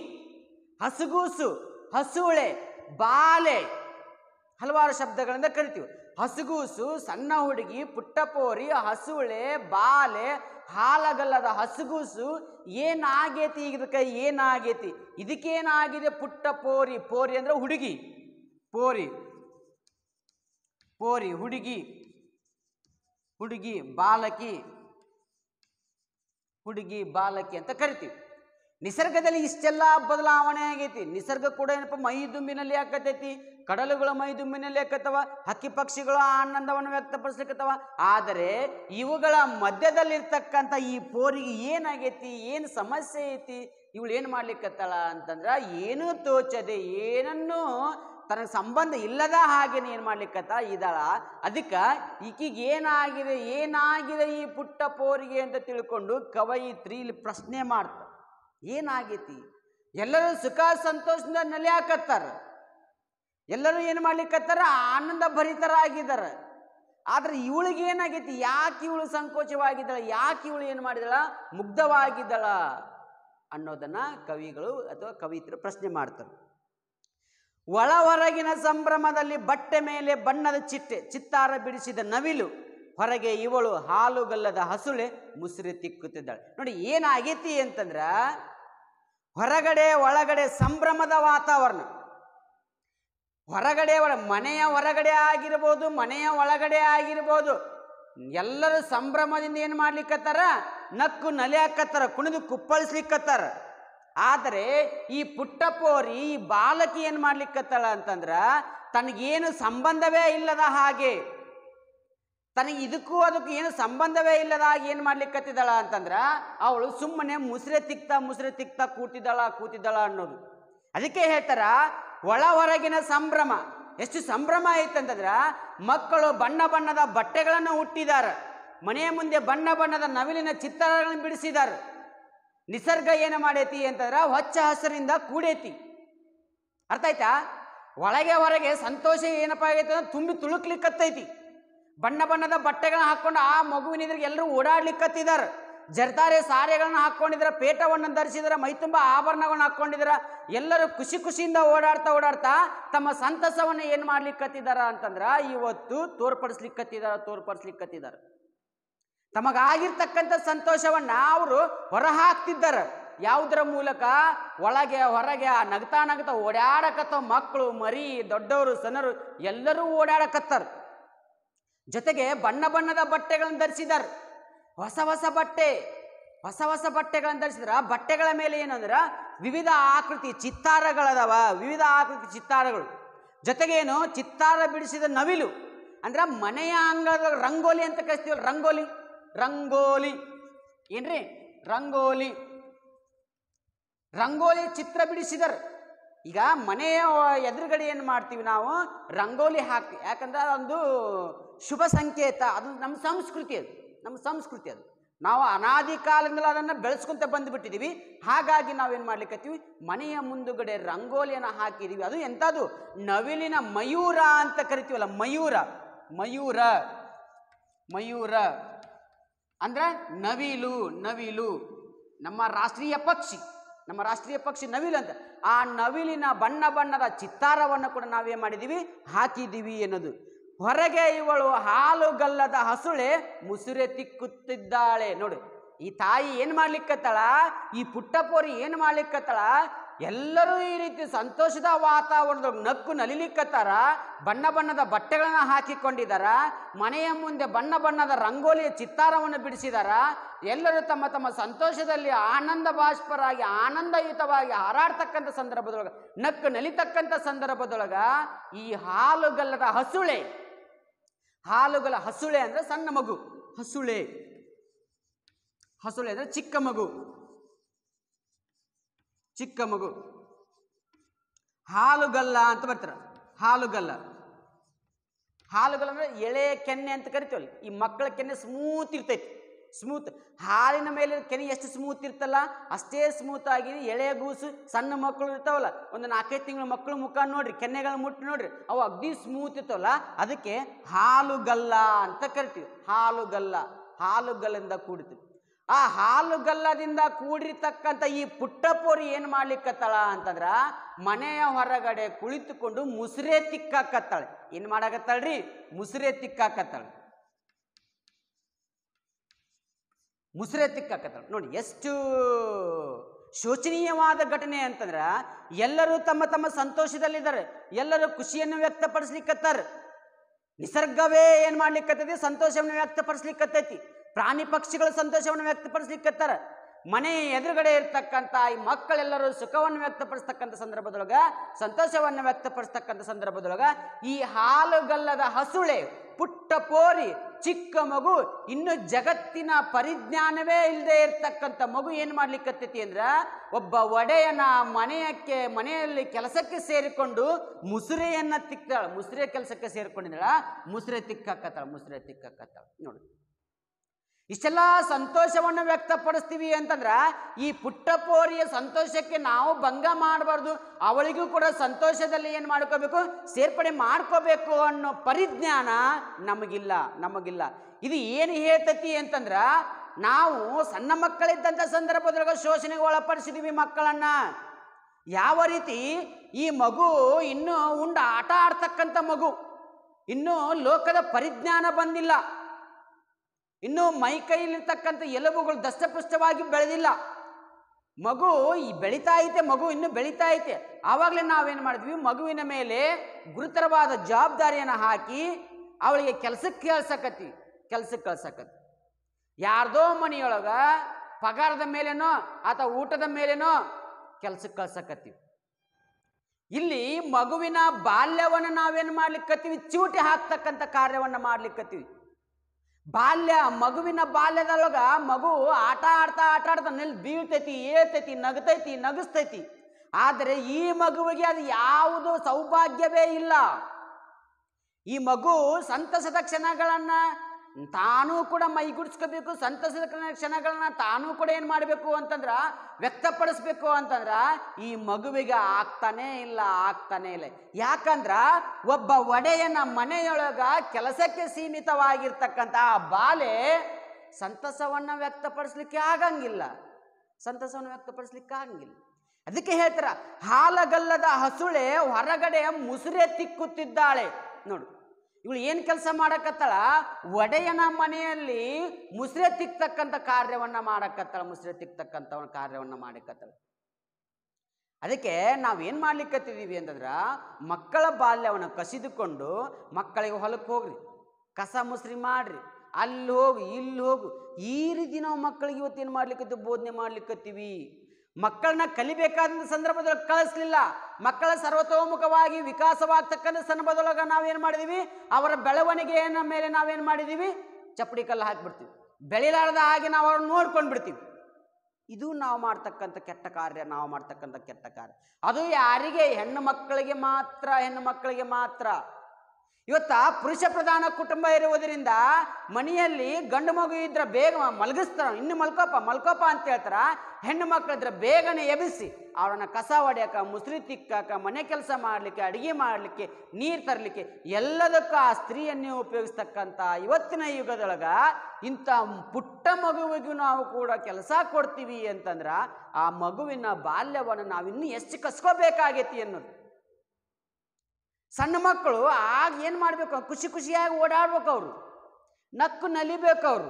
Speaker 1: ಹಸುಗೂಸು ಹಸುಳೆ ಬಾಲೆ ಹಲವಾರು ಶಬ್ದಗಳಿಂದ ಕರಿತೀವಿ. ಹಸುಗೂಸು ಸಣ್ಣ ಹುಡುಗಿ, ಪುಟ್ಟಪೋರಿ ಹಸುಳೆ ಬಾಲೆ, ಹಾಲಗಲ್ಲದ ಹಸುಗೂಸು ಏನಾಗೈತಿ ಇದಕ್ಕೆ? ಏನಾಗೈತಿ? ಇದಕ್ಕೇನಾಗಿದೆ ಪುಟ್ಟ ಪೋರಿ ಪೋರಿ ಅಂದ್ರೆ ಹುಡುಗಿ. ಪೋರಿ. ಪೋರಿ, ಹುಡುಗಿ. ಹುಡುಗಿ, ಬಾಲಕಿ. ಹುಡುಗಿ, ಬಾಲಕಿ ಅಂತ ಕರಿತೀವಿ. ನಿಸರ್ಗದಲ್ಲಿ ಇಷ್ಟೆಲ್ಲ ಬದಲಾವಣೆ ಆಗೈತಿ. ನಿಸರ್ಗ ಕೂಡ ಏನಪ್ಪ ಮೈದುಂಬಿನಲ್ಲಿ ಆಕತೈತಿ ಕಡಲುಗಳ ಮೈದುಂಬಿನಲ್ಲಿ ಹಾಕತ್ತವ. ಹಕ್ಕಿ ಪಕ್ಷಿಗಳು ಆನಂದವನ್ನು ವ್ಯಕ್ತಪಡಿಸ್ಲಿಕ್ಕತ್ತವ. ಆದರೆ ಇವುಗಳ ಮಧ್ಯದಲ್ಲಿರ್ತಕ್ಕಂಥ ಈ ಪೋರಿಗೆ ಏನಾಗೈತಿ, ಏನು ಸಮಸ್ಯೆ ಐತಿ, ಇವಳು ಏನು ಮಾಡ್ಲಿಕ್ಕತ್ತಳ ಅಂತಂದ್ರೆ ಏನೂ ತೋಚದೆ, ಏನನ್ನೂ ತನಗೆ ಸಂಬಂಧ ಇಲ್ಲದ ಹಾಗೇನೆ ಏನು ಮಾಡ್ಲಿಕ್ಕತ್ತ ಇದ್ದಾಳ. ಅದಕ್ಕೆ ಈಕಿಗೆ ಏನಾಗಿದೆ ಏನಾಗಿದೆ ಈ ಪುಟ್ಟ ಪೋರಿಗೆ ಅಂತ ತಿಳ್ಕೊಂಡು ಕವಯಿತ್ರಿ ಇಲ್ಲಿ ಪ್ರಶ್ನೆ ಮಾಡ್ತ. ಏನಾಗೈತಿ? ಎಲ್ಲರೂ ಸುಖ ಸಂತೋಷದಿಂದ ನಲಿಯಾಕತ್ತಾರ. ಎಲ್ಲರೂ ಏನು ಮಾಡ್ಲಿಕ್ಕತ್ತಾರ ಆನಂದ ಭರಿತರಾಗಿದ್ದಾರ ಆದ್ರೆ ಇವಳಿಗೆ ಏನಾಗೈತಿ? ಯಾಕೆ ಇವಳು ಸಂಕೋಚವಾಗಿದ್ದಾಳ? ಯಾಕೆ ಇವಳು ಏನು ಮಾಡಿದಳ? ಮುಗ್ಧವಾಗಿದ್ದಳ ಅನ್ನೋದನ್ನ ಕವಿಗಳು ಅಥವಾ ಕವಿತರು ಪ್ರಶ್ನೆ ಮಾಡ್ತಾರೆ. ಒಳ ಹೊರಗಿನ ಸಂಭ್ರಮದಲ್ಲಿ ಬಟ್ಟೆ ಮೇಲೆ ಬಣ್ಣದ ಚಿಟ್ಟೆ, ಚಿತ್ತಾರ ಬಿಡಿಸಿದ ನವಿಲು ಹೊರಗೆ ಇವಳು ಹಾಲುಗಲ್ಲದ ಹಸುಳೆ ಮುಸುರಿ ತಿಕ್ಕುತ್ತಿದ್ದಾಳೆ. ನೋಡಿ ಏನಾಗೈತಿ ಅಂತಂದ್ರ ಹೊರಗಡೆ ಒಳಗಡೆ ಸಂಭ್ರಮದ ವಾತಾವರಣ. ಹೊರಗಡೆ ಒಳ ಮನೆಯ ಹೊರಗಡೆ ಆಗಿರ್ಬೋದು, ಮನೆಯ ಒಳಗಡೆ ಆಗಿರ್ಬೋದು, ಎಲ್ಲರೂ ಸಂಭ್ರಮದಿಂದ ಏನು ಮಾಡ್ಲಿಕ್ಕತ್ತಾರ ನಕ್ಕು ನಲಿಯಾಕತ್ತಾರ ಕುಣಿದು ಕುಪ್ಪಳಿಸ್ಲಿಕ್ಕತ್ತಾರ ಆದರೆ ಈ ಪುಟ್ಟಪ್ಪೋರಿ ಪೋರಿ ಈ ಬಾಲಕಿ ಏನು ಮಾಡ್ಲಿಕ್ಕತ್ತಾಳ ಅಂತಂದ್ರ ತನಗೇನು ಸಂಬಂಧವೇ ಇಲ್ಲದ ಹಾಗೆ ತನಗೆ ಇದಕ್ಕೂ ಅದಕ್ಕೂ ಏನು ಸಂಬಂಧವೇ ಇಲ್ಲದಾಗಿ ಏನು ಮಾಡ್ಲಿಕ್ಕತ್ತಿದ್ದಾಳ ಅಂತಂದ್ರೆ ಅವಳು ಸುಮ್ಮನೆ ಮುಸ್ರೆ ತಿಕ್ತಾ ಮುಸ್ರೆ ತಿಕ್ತಾ ಕೂತಿದ್ದಾಳ ಕೂತಿದ್ದಾಳ ಅನ್ನೋದು. ಅದಕ್ಕೆ ಹೇಳ್ತಾರ, ಒಳ ಹೊರಗಿನ ಸಂಭ್ರಮ. ಎಷ್ಟು ಸಂಭ್ರಮ ಐತಂತಂದ್ರ ಮಕ್ಕಳು ಬಣ್ಣ ಬಣ್ಣದ ಬಟ್ಟೆಗಳನ್ನು ಹುಟ್ಟಿದಾರ ಮನೆಯ ಮುಂದೆ ಬಣ್ಣ ಬಣ್ಣದ ನವಿಲಿನ ಚಿತ್ರಗಳನ್ನು ಬಿಡಿಸಿದಾರೆ. ನಿಸರ್ಗ ಏನು ಮಾಡೈತಿ ಅಂತಂದ್ರೆ ಹೊಚ್ಚ ಹಸಿರಿಂದ ಕೂಡೈತಿ. ಅರ್ಥ ಆಯ್ತಾ? ಒಳಗೆ ಹೊರಗೆ ಸಂತೋಷ ಏನಪ್ಪ ಆಗೈತೆ ಅಂದ್ರೆ ತುಂಬಿ ತುಳುಕ್ಲಿಕ್ಕತ್ತೈತಿ. ಬಣ್ಣ ಬಣ್ಣದ ಬಟ್ಟೆಗಳನ್ನ ಹಾಕೊಂಡು ಆ ಮಗುವಿನ ಎದುರಿಗೆ ಎಲ್ಲರೂ ಓಡಾಡ್ಲಿಕ್ಕತ್ತಿದ್ದಾರೆ ಜರ್ತಾರೆ ಸಾರೆಗಳನ್ನ ಹಾಕ್ಕೊಂಡಿದ್ರ ಪೇಟವನ್ನು ಧರಿಸಿದ್ರ ಮೈತುಂಬ ಆಭರಣಗಳನ್ನ ಹಾಕ್ಕೊಂಡಿದ್ರ ಎಲ್ಲರೂ ಖುಷಿ ಖುಷಿಯಿಂದ ಓಡಾಡ್ತಾ ಓಡಾಡ್ತಾ ತಮ್ಮ ಸಂತಸವನ್ನು ಏನು ಮಾಡ್ಲಿಕ್ಕತ್ತಿದಾರ ಅಂತಂದ್ರ ಇವತ್ತು ತೋರ್ಪಡಿಸ್ಲಿಕ್ಕತ್ತಿದಾರ ತೋರ್ಪಡಿಸ್ಲಿಕ್ಕತ್ತಿದಾರ. ತಮಗಾಗಿರ್ತಕ್ಕಂಥ ಸಂತೋಷವನ್ನ ಅವರು ಹೊರಹಾಕ್ತಿದ್ದಾರೆ. ಯಾವುದರ ಮೂಲಕ? ಒಳಗೆ ಹೊರಗೆ ನಗ್ತಾ ನಗ್ತಾ ಓಡಾಡಕತ್ತ ಮಕ್ಕಳು, ಮರಿ, ದೊಡ್ಡವರು, ಸಣ್ಣರು ಎಲ್ಲರೂ ಓಡಾಡಕತ್ತಾರ. ಜೊತೆಗೆ ಬಣ್ಣ ಬಣ್ಣದ ಬಟ್ಟೆಗಳನ್ನು ಧರಿಸಿದ್ದಾರೆ ಹೊಸ ಹೊಸ ಬಟ್ಟೆ, ಹೊಸ ಹೊಸ ಬಟ್ಟೆಗಳನ್ನು ಧರಿಸಿದ್ರ. ಬಟ್ಟೆಗಳ ಮೇಲೆ ಏನಂದ್ರ ವಿವಿಧ ಆಕೃತಿ ಚಿತ್ತಾರಗಳದವ, ವಿವಿಧ ಆಕೃತಿ ಚಿತ್ತಾರಗಳು. ಜೊತೆಗೇನು ಚಿತ್ತಾರ ಬಿಡಿಸಿದ ನವಿಲು, ಅಂದ್ರೆ ಮನೆಯ ಅಂಗಳದ ರಂಗೋಲಿ ಅಂತ ಕರಿಸ್ತೀವಲ್ಲ, ರಂಗೋಲಿ ರಂಗೋಲಿ. ಏನ್ರಿ? ರಂಗೋಲಿ. ರಂಗೋಲಿ ಚಿತ್ರ ಬಿಡಿಸಿದರು. ಈಗ ಮನೆಯ ಎದುರುಗಡೆ ಏನು ಮಾಡ್ತೀವಿ ನಾವು? ರಂಗೋಲಿ ಹಾಕ್ತೀವಿ. ಯಾಕಂದ್ರೆ ಅದೊಂದು ಶುಭ ಸಂಕೇತ, ಅದು ನಮ್ಮ ಸಂಸ್ಕೃತಿ ಅದು, ನಮ್ಮ ಸಂಸ್ಕೃತಿ ಅದು. ನಾವು ಅನಾದಿ ಕಾಲದಿಂದಲೂ ಅದನ್ನು ಬೆಳೆಸ್ಕೊಂತ ಬಂದುಬಿಟ್ಟಿದ್ದೀವಿ ಹಾಗಾಗಿ ನಾವೇನು ಮಾಡ್ಲಿಕ್ಕತ್ತೀವಿ ಮನೆಯ ಮುಂದುಗಡೆ ರಂಗೋಲಿಯನ್ನು ಹಾಕಿದ್ದೀವಿ ಅದು ಎಂಥದ್ದು ನವಿಲಿನ ಮಯೂರ ಅಂತ ಕರಿತೀವಲ್ಲ, ಮಯೂರ. ಮಯೂರ. ಮಯೂರ. ಅಂದ್ರೆ ನವಿಲು ನವಿಲು. ನಮ್ಮ ರಾಷ್ಟ್ರೀಯ ಪಕ್ಷಿ. ನಮ್ಮ ರಾಷ್ಟ್ರೀಯ ಪಕ್ಷಿ ನವಿಲು ಅಂತ. ಆ ನವಿಲಿನ ಬಣ್ಣ ಬಣ್ಣದ ಚಿತ್ತಾರವನ್ನು ಕೂಡ ನಾವೇನು ಮಾಡಿದ್ದೀವಿ ಹಾಕಿದ್ದೀವಿ ಅನ್ನೋದು ಹೊರಗೆ ಇವಳು ಹಾಲುಗಲ್ಲದ ಹಸುಳೆ ಮುಸುರೆ ತಿಕ್ಕುತ್ತಿದ್ದಾಳೆ. ನೋಡು, ಈ ತಾಯಿ ಏನು ಮಾಡ್ಲಿಕ್ಕತ್ತಳ? ಈ ಪುಟ್ಟಪೋರಿ ಏನು ಮಾಡ್ಲಿಕ್ಕತ್ತಳ? ಎಲ್ಲರೂ ಈ ರೀತಿ ಸಂತೋಷದ ವಾತಾವರಣದ ನಕ್ಕು ನಲಿಲಿಕ್ಕತ್ತಾರ? ಬಣ್ಣ ಬಣ್ಣದ ಬಟ್ಟೆಗಳನ್ನು ಹಾಕಿಕೊಂಡಿದ್ದಾರ ಮನೆಯ ಮುಂದೆ ಬಣ್ಣ ಬಣ್ಣದ ರಂಗೋಲಿಯ ಚಿತ್ತಾರವನ್ನು ಬಿಡಿಸಿದಾರ? ಎಲ್ಲರೂ ತಮ್ಮ ತಮ್ಮ ಸಂತೋಷದಲ್ಲಿ ಆನಂದ ಬಾಷ್ಪರಾಗಿ, ಆನಂದಯುತವಾಗಿ ಹಾರಾಡ್ತಕ್ಕಂಥ ಸಂದರ್ಭದೊಳಗ, ನಕ್ಕು ನಲಿತಕ್ಕಂಥ ಸಂದರ್ಭದೊಳಗ ಈ ಹಾಲುಗಲ್ಲದ ಹಸುಳೆ ಹಾಲುಗಲ ಹಸುಳೆ ಅಂದ್ರೆ ಸಣ್ಣ ಮಗು. ಹಸುಳೆ. ಹಸುಳೆ ಅಂದ್ರೆ ಚಿಕ್ಕ ಮಗು. ಚಿಕ್ಕ ಮಗು. ಹಾಲುಗಲ್ಲ ಅಂತ ಬರ್ತಾರೆ. ಹಾಲುಗಲ್ಲ. ಹಾಲುಗಲ್ಲ ಅಂದ್ರೆ ಎಳೆ ಕೆನ್ನೆ ಅಂತ ಕರಿತೀವಲ್ಲ, ಈ ಮಕ್ಕಳ ಕೆನ್ನೆ ಸ್ಮೂತ್ ಇರ್ತೈತಿ. ಸ್ಮೂತ್. ಹಾಲಿನ ಮೇಲೆ ಕೆನೆ ಎಷ್ಟು ಸ್ಮೂತ್ ಇರ್ತಲ್ಲ, ಅಷ್ಟೇ ಸ್ಮೂತ್ ಆಗಿ ಎಳೆ, ಗೂಸು, ಸಣ್ಣ ಮಕ್ಕಳು ಇರ್ತಾವಲ್ಲ, ಒಂದು ನಾಲ್ಕೈದು ತಿಂಗಳ ಮಕ್ಕಳು ಮುಖ ನೋಡ್ರಿ, ಕೆನ್ನೆಗಳ ಮುಟ್ಟು ನೋಡ್ರಿ, ಅವು ಅಗ್ದಿ ಸ್ಮೂತ್ ಇರ್ತಾವಲ್ಲ, ಅದಕ್ಕೆ ಹಾಲುಗಲ್ಲ ಅಂತ ಕರಿತೀವಿ. ಹಾಲುಗಲ್ಲ, ಹಾಲುಗಲ್ಲಿಂದ ಕೂಡಿತು ಆ ಹಾಲುಗಲ್ಲದಿಂದ ಕೂಡಿರ್ತಕ್ಕಂಥ ಈ ಪುಟ್ಟಪೋರಿ ಏನು ಮಾಡ್ಲಿಕ್ಕತ್ತಾಳ ಅಂತಂದ್ರೆ, ಮನೆಯ ಹೊರಗಡೆ ಕುಳಿತುಕೊಂಡು ಮುಸುರೆ ತಿಕ್ಕಾಕತ್ತಾಳೆ. ಏನು ಮಾಡಾಕತ್ತಾಳ್ರಿ? ಮುಸುರೆ ತಿಕ್ಕಾಕತ್ತಾಳೆ. ಮುಸುರೆ ತಿಕ್ಕಾಕತ್ತಾರ ನೋಡಿ ಎಷ್ಟು ಶೋಚನೀಯವಾದ ಘಟನೆ ಅಂತಂದ್ರೆ ಎಲ್ಲರೂ ತಮ್ಮ ತಮ್ಮ ಸಂತೋಷದಲ್ಲಿದ್ದಾರೆ. ಎಲ್ಲರೂ ಖುಷಿಯನ್ನು ವ್ಯಕ್ತಪಡಿಸ್ಲಿಕ್ಕತ್ತಾರ. ನಿಸರ್ಗವೇ ಏನು ಮಾಡ್ಲಿಕ್ಕತ್ತೈತಿ? ಸಂತೋಷವನ್ನು ವ್ಯಕ್ತಪಡಿಸ್ಲಿಕ್ಕತ್ತೈತಿ. ಪ್ರಾಣಿ ಪಕ್ಷಿಗಳು ಸಂತೋಷವನ್ನು ವ್ಯಕ್ತಪಡಿಸ್ಲಿಕ್ಕತ್ತಾರ. ಮನೆ ಎದುರುಗಡೆ ಇರ್ತಕ್ಕಂಥ ಈ ಮಕ್ಕಳೆಲ್ಲರೂ ಸುಖವನ್ನು ವ್ಯಕ್ತಪಡಿಸ್ತಕ್ಕಂಥ ಸಂದರ್ಭದೊಳಗ, ಸಂತೋಷವನ್ನು ವ್ಯಕ್ತಪಡಿಸ್ತಕ್ಕಂಥ ಸಂದರ್ಭದೊಳಗ ಈ ಹಾಲುಗಲ್ಲದ ಹಸುಳೆ, ಪುಟ್ಟ ಪೋರಿ, ಚಿಕ್ಕ ಮಗು, ಇನ್ನು ಜಗತ್ತಿನ ಪರಿಜ್ಞಾನವೇ ಇಲ್ಲದೆ ಇರ್ತಕ್ಕಂಥ ಮಗು ಏನು ಮಾಡ್ಲಿಕ್ಕತ್ತೈತಿ ಅಂದ್ರೆ, ಒಬ್ಬ ಒಡೆಯನ ಮನೆಯಕ್ಕೆ, ಮನೆಯಲ್ಲಿ ಕೆಲಸಕ್ಕೆ ಸೇರಿಕೊಂಡು ಮುಸುರೆಯನ್ನ ತಿಕ್ತಾಳ. ಮುಸುರೆ ಕೆಲಸಕ್ಕೆ ಸೇರಿಕೊಂಡಿದ್ದಾಳ. ಮುಸುರೆ ತಿಕ್ಕಾಕತ್ತಾಳ ಮುಸುರೆ ತಿಕ್ಕಾಕತ್ತಾಳ. ನೋಡಿ. ಇಷ್ಟೆಲ್ಲ ಸಂತೋಷವನ್ನು ವ್ಯಕ್ತಪಡಿಸ್ತೀವಿ ಅಂತಂದ್ರೆ ಈ ಪುಟ್ಟಪೋರಿಯ ಸಂತೋಷಕ್ಕೆ ನಾವು ಭಂಗ ಮಾಡಬಾರ್ದು, ಅವಳಿಗೂ ಕೂಡ ಸಂತೋಷದಲ್ಲಿ ಏನು ಮಾಡ್ಕೋಬೇಕು? ಸೇರ್ಪಡೆ ಮಾಡ್ಕೋಬೇಕು ಅನ್ನೋ ಪರಿಜ್ಞಾನ ನಮಗಿಲ್ಲ ನಮಗಿಲ್ಲ. ಇದು ಏನು ಹೇಳ್ತತಿ ಅಂತಂದ್ರೆ ನಾವು ಸಣ್ಣ ಮಕ್ಕಳಿದ್ದಂಥ ಸಂದರ್ಭದೊಳಗೆ ಶೋಷಣೆಗೆ ಒಳಪಡಿಸಿದೀವಿ ಮಕ್ಕಳನ್ನ. ಯಾವ ರೀತಿ? ಈ ಮಗು ಇನ್ನೂ ಉಂಡು ಆಟ ಆಡ್ತಕ್ಕಂಥ ಮಗು. ಇನ್ನೂ ಲೋಕದ ಪರಿಜ್ಞಾನ ಬಂದಿಲ್ಲ. ಇನ್ನು ಮೈ ಕೈಲಿರ್ತಕ್ಕಂಥ ಎಲುಬುಗಳು ದಷ್ಟಪುಷ್ಟವಾಗಿ ಬೆಳೆದಿಲ್ಲ. ಮಗು ಈ ಬೆಳೀತಾ ಐತೆ, ಮಗು ಇನ್ನೂ ಬೆಳೀತಾ ಐತೆ. ಆವಾಗಲೇ ನಾವೇನು ಮಾಡಿದ್ವಿ? ಮಗುವಿನ ಮೇಲೆ ಗುರುತರವಾದ ಜವಾಬ್ದಾರಿಯನ್ನು ಹಾಕಿ ಅವಳಿಗೆ ಕೆಲಸಕ್ಕೆ ಕಳ್ಸಕತ್ತೀವಿ ಕೆಲಸಕ್ಕೆ ಕಳ್ಸಕತ್ತಿ. ಯಾರ್ದೋ ಮನೆಯೊಳಗ ಪಗಾರದ ಮೇಲೇನೋ ಅಥವಾ ಊಟದ ಮೇಲೇನೋ ಕೆಲಸಕ್ಕೆ ಕಳ್ಸಕತ್ತೀವಿ. ಇಲ್ಲಿ ಮಗುವಿನ ಬಾಲ್ಯವನ್ನು ನಾವೇನು ಮಾಡ್ಲಿಕ್ಕತ್ತೀವಿ ಚೂಟಿ ಹಾಕ್ತಕ್ಕಂಥ ಕಾರ್ಯವನ್ನು ಮಾಡ್ಲಿಕ್ಕತ್ತೀವಿ ಬಾಲ್ಯ, ಮಗುವಿನ ಬಾಲ್ಯದೊಳಗ ಮಗು ಆಟ ಆಡ್ತಾ ಆಟ ಆಡ್ತಾ ನಿಲ್ ಬೀಳ್ತೈತಿ, ಏಳ್ತೈತಿ, ನಗತೈತಿ, ನಗಿಸ್ತೈತಿ. ಆದರೆ ಈ ಮಗುವಿಗೆ ಅದು ಯಾವುದು ಸೌಭಾಗ್ಯವೇ ಇಲ್ಲ. ಈ ಮಗು ಸಂತಸದ ಕ್ಷಣಗಳನ್ನ ತಾನೂ ಕೂಡ ಮೈಗೂಡಿಸ್ಕೋಬೇಕು ಸಂತಸದ ಕ್ಷಣ- ಕ್ಷಣಗಳನ್ನ ತಾನೂ ಕೂಡ ಏನು ಮಾಡಬೇಕು ಅಂತಂದ್ರ ವ್ಯಕ್ತಪಡಿಸ್ಬೇಕು ಅಂತಂದ್ರ ಈ ಮಗುವಿಗೆ ಆಗ್ತಾನೇ ಇಲ್ಲ ಆಗ್ತಾನೇ ಇಲ್ಲ. ಯಾಕಂದ್ರೆ ಒಬ್ಬ ಒಡೆಯನ ಮನೆಯೊಳಗ ಕೆಲಸಕ್ಕೆ ಸೀಮಿತವಾಗಿರ್ತಕ್ಕಂಥ ಆ ಬಾಲೆ ಸಂತಸವನ್ನ ವ್ಯಕ್ತಪಡಿಸ್ಲಿಕ್ಕೆ ಆಗಂಗಿಲ್ಲ. ಸಂತಸವನ್ನು ವ್ಯಕ್ತಪಡಿಸ್ಲಿಕ್ಕೆ ಆಗಂಗಿಲ್ಲ. ಅದಕ್ಕೆ ಹೇಳ್ತಾರ, ಹಾಲಗಲ್ಲದ ಹಸುಳೆ ಹೊರಗಡೆ ಮುಸುರೆ ತಿಕ್ಕುತ್ತಿದ್ದಾಳೆ. ನೋಡು ಇವಳು ಏನು ಕೆಲಸ ಮಾಡಕತ್ತಳ? ಒಡೆಯನ ಮನೆಯಲ್ಲಿ ಮುಸ್ರೆ ತಿಕ್ತಕ್ಕಂಥ ಕಾರ್ಯವನ್ನ ಮಾಡಕತ್ತಳ, ಮುಸ್ರೆ ತಿಕ್ತಕ್ಕಂಥ ಕಾರ್ಯವನ್ನ ಮಾಡಿಕತ್ತಾಳ. ಅದಕ್ಕೆ ನಾವೇನು ಮಾಡ್ಲಿಕ್ಕತ್ತಿದ್ದೀವಿ ಅಂತಂದ್ರೆ, ಮಕ್ಕಳ ಬಾಲ್ಯವನ್ನು ಕಸಿದುಕೊಂಡು ಮಕ್ಕಳಿಗೆ ಹೊಲಕ್ಕೆ ಹೋಗ್ರಿ, ಕಸ ಮುಸ್ರಿ ಮಾಡ್ರಿ, ಅಲ್ಲಿ ಹೋಗು, ಇಲ್ಲಿ ಹೋಗು. ಈ ರೀತಿ ನಾವು ಮಕ್ಕಳಿಗೆ ಇವತ್ತೇನು ಮಾಡ್ಲಿಕ್ಕತ್ತೀವಿ ಬೋಧನೆ ಮಾಡ್ಲಿಕ್ಕತ್ತೀವಿ ಮಕ್ಕಳನ್ನ ಕಲಿಬೇಕಾದಂಥ ಸಂದರ್ಭದೊಳಗೆ ಕಳಿಸ್ಲಿಲ್ಲ. ಮಕ್ಕಳ ಸರ್ವತೋಮುಖವಾಗಿ ವಿಕಾಸವಾಗ್ತಕ್ಕಂಥ ಸಂದರ್ಭದೊಳಗೆ ನಾವೇನು ಮಾಡಿದೀವಿ? ಅವರ ಬೆಳವಣಿಗೆಯನ್ನ ಮೇಲೆ ನಾವೇನು ಮಾಡಿದ್ದೀವಿ ಚಪ್ಪಡಿ ಕಲ್ಲು ಹಾಕಿಬಿಡ್ತೀವಿ. ಬೆಳಿಲಾರದ ಹಾಗೆ ನಾವು ಅವ್ರನ್ನ ನೋಡ್ಕೊಂಡು ಬಿಡ್ತೀವಿ. ಇದು ನಾವು ಮಾಡ್ತಕ್ಕಂಥ ಕೆಟ್ಟ ಕಾರ್ಯ, ನಾವು ಮಾಡ್ತಕ್ಕಂಥ ಕೆಟ್ಟ ಕಾರ್ಯ. ಅದು ಯಾರಿಗೆ? ಹೆಣ್ಣು ಮಕ್ಕಳಿಗೆ ಮಾತ್ರ, ಹೆಣ್ಣು ಮಕ್ಕಳಿಗೆ ಮಾತ್ರ. ಇವತ್ತ ಪುರುಷ ಪ್ರಧಾನ ಕುಟುಂಬ ಇರುವುದರಿಂದ ಮನೆಯಲ್ಲಿ ಗಂಡು ಮಗು ಇದ್ರೆ ಬೇಗ ಮಲಗಿಸ್ತಾರ ಇನ್ನು ಮಲ್ಕೋಪ ಮಲ್ಕೋಪ ಅಂತ ಹೇಳ್ತಾರ. ಹೆಣ್ಣು ಮಕ್ಕಳಿದ್ರೆ ಬೇಗನೆ ಎಬಿಸಿ ಅವರನ್ನ ಕಸ ಹೊಡ್ಯಾಕ, ಮುಸ್ರಿ ತಿಕ್ಕಾಕ, ಮನೆ ಕೆಲಸ ಮಾಡಲಿಕ್ಕೆ, ಅಡಿಗೆ ಮಾಡಲಿಕ್ಕೆ, ನೀರು ತರಲಿಕ್ಕೆ ಎಲ್ಲದಕ್ಕೂ ಆ ಸ್ತ್ರೀಯನ್ನೇ ಉಪಯೋಗಿಸ್ತಕ್ಕಂಥ ಇವತ್ತಿನ ಯುಗದೊಳಗ ಇಂಥ ಪುಟ್ಟ ಮಗುವಿಗೂ ನಾವು ಕೂಡ ಕೆಲಸ ಕೊಡ್ತೀವಿ ಅಂತಂದ್ರ ಆ ಮಗುವಿನ ಬಾಲ್ಯವನ್ನು ನಾವಿನ್ನೂ ಎಷ್ಟು ಕಸ್ಕೋಬೇಕಾಗೈತಿ ಅನ್ನೋದು. ಸಣ್ಣ ಮಕ್ಕಳು ಆಗ ಏನು ಮಾಡಬೇಕು? ಖುಷಿ ಖುಷಿಯಾಗಿ ಓಡಾಡ್ಬೇಕು ಅವರು. ನಕ್ಕು ನಲಿಬೇಕು ಅವರು.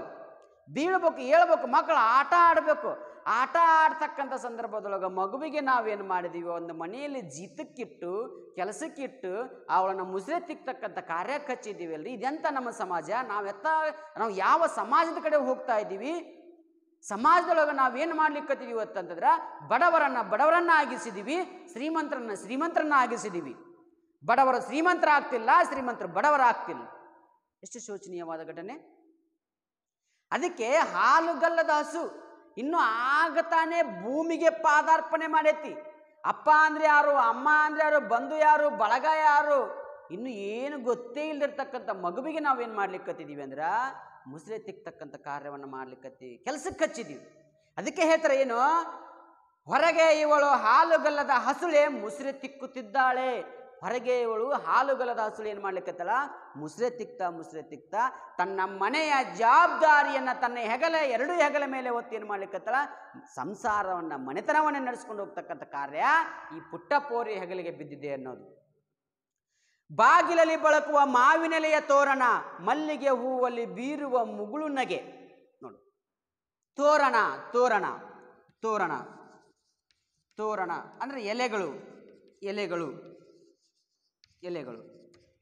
Speaker 1: ಬೀಳ್ಬೇಕು ಹೇಳ್ಬೇಕು ಮಕ್ಕಳು ಆಟ ಆಡಬೇಕು. ಆಟ ಆಡ್ತಕ್ಕಂಥ ಸಂದರ್ಭದೊಳಗೆ ಮಗುವಿಗೆ ನಾವೇನು ಮಾಡಿದೀವಿ? ಒಂದು ಮನೆಯಲ್ಲಿ ಜೀತಕ್ಕಿಟ್ಟು, ಕೆಲಸಕ್ಕಿಟ್ಟು ಅವಳನ್ನು ಮುಸುರೆ ತಿಕ್ತಕ್ಕಂಥ ಕಾರ್ಯಕ್ಕೆ ಹಚ್ಚಿದ್ದೀವಿ ಅಲ್ರಿ ಇದೆಂತ ನಮ್ಮ ಸಮಾಜ? ನಾವೆತ್ತ ನಾವು ಯಾವ ಸಮಾಜದ ಕಡೆ ಹೋಗ್ತಾ ಇದ್ದೀವಿ? ಸಮಾಜದೊಳಗೆ ನಾವೇನು ಮಾಡ್ಲಿಕ್ಕತ್ತೀವಿ ಇವತ್ತಂತಂದ್ರೆ ಬಡವರನ್ನು ಬಡವರನ್ನ ಆಗಿಸಿದೀವಿ ಶ್ರೀಮಂತರನ್ನ ಶ್ರೀಮಂತರನ್ನ ಆಗಿಸಿದೀವಿ ಬಡವರು ಶ್ರೀಮಂತರ ಆಗ್ತಿಲ್ಲ ಶ್ರೀಮಂತರು ಬಡವರ ಆಗ್ತಿಲ್ಲ ಎಷ್ಟು ಶೋಚನೀಯವಾದ ಘಟನೆ. ಅದಕ್ಕೆ ಹಾಲುಗಲ್ಲದ ಹಸು ಇನ್ನು ಆಗತಾನೆ ಭೂಮಿಗೆ ಪಾದಾರ್ಪಣೆ ಮಾಡೈತಿ. ಅಪ್ಪ ಅಂದ್ರೆ ಯಾರು, ಅಮ್ಮ ಅಂದ್ರೆ ಯಾರು, ಬಂಧು ಯಾರು, ಬಳಗ ಯಾರು? ಇನ್ನು ಏನು ಗೊತ್ತೇ ಇಲ್ದಿರ್ತಕ್ಕಂಥ ಮಗುವಿಗೆ ನಾವೇನು ಮಾಡ್ಲಿಕ್ಕತ್ತಿದ್ದೀವಿ ಅಂದ್ರೆ ಮುಸ್ರೆ ತಿಕ್ತಕ್ಕಂಥ ಕಾರ್ಯವನ್ನು ಮಾಡ್ಲಿಕ್ಕತ್ತೀವಿ ಕೆಲಸಕ್ಕೆ ಹಚ್ಚಿದ್ದೀವಿ ಅದಕ್ಕೆ ಹೇಳ್ತಾರೆ ಏನು? ಹೊರಗೆ ಇವಳು ಹಾಲುಗಲ್ಲದ ಹಸುಳೆ ಮುಸ್ರೆ ತಿಕ್ಕುತ್ತಿದ್ದಾಳೆ. ಹೊರಗೆ ಇವಳು ಹಾಲುಗಲದ ಹಸುಳು ಏನು ಮಾಡ್ಲಿಕ್ಕತ್ತಲ್ಲ? ಮುಸ್ರೆ ತಿಕ್ತ ಮುಸ್ರೆ ತಿಕ್ತ. ತನ್ನ ಮನೆಯ ಜವಾಬ್ದಾರಿಯನ್ನು ತನ್ನ ಹೆಗಲ, ಎರಡು ಹೆಗಲ ಮೇಲೆ ಒತ್ತಿ ಏನು ಮಾಡ್ಲಿಕ್ಕತ್ತಲ್ಲ? ಸಂಸಾರವನ್ನು, ಮನೆತನವನ್ನು ನಡೆಸ್ಕೊಂಡು ಹೋಗ್ತಕ್ಕಂಥ ಕಾರ್ಯ ಈ ಪುಟ್ಟ ಪೋರಿ ಹೆಗಲಿಗೆ ಬಿದ್ದಿದೆ ಅನ್ನೋದು. ಬಾಗಿಲಲ್ಲಿ ಬಳಕುವ ಮಾವಿನೆಲೆಯ ತೋರಣ, ಮಲ್ಲಿಗೆ ಹೂವಲ್ಲಿ ಬೀರುವ ಮುಗುಳು ನಗೆ. ನೋಡು. ತೋರಣ ತೋರಣ ತೋರಣ ತೋರಣ. ಅಂದರೆ ಎಲೆಗಳು ಎಲೆಗಳು. ಎಲೆಗಳು.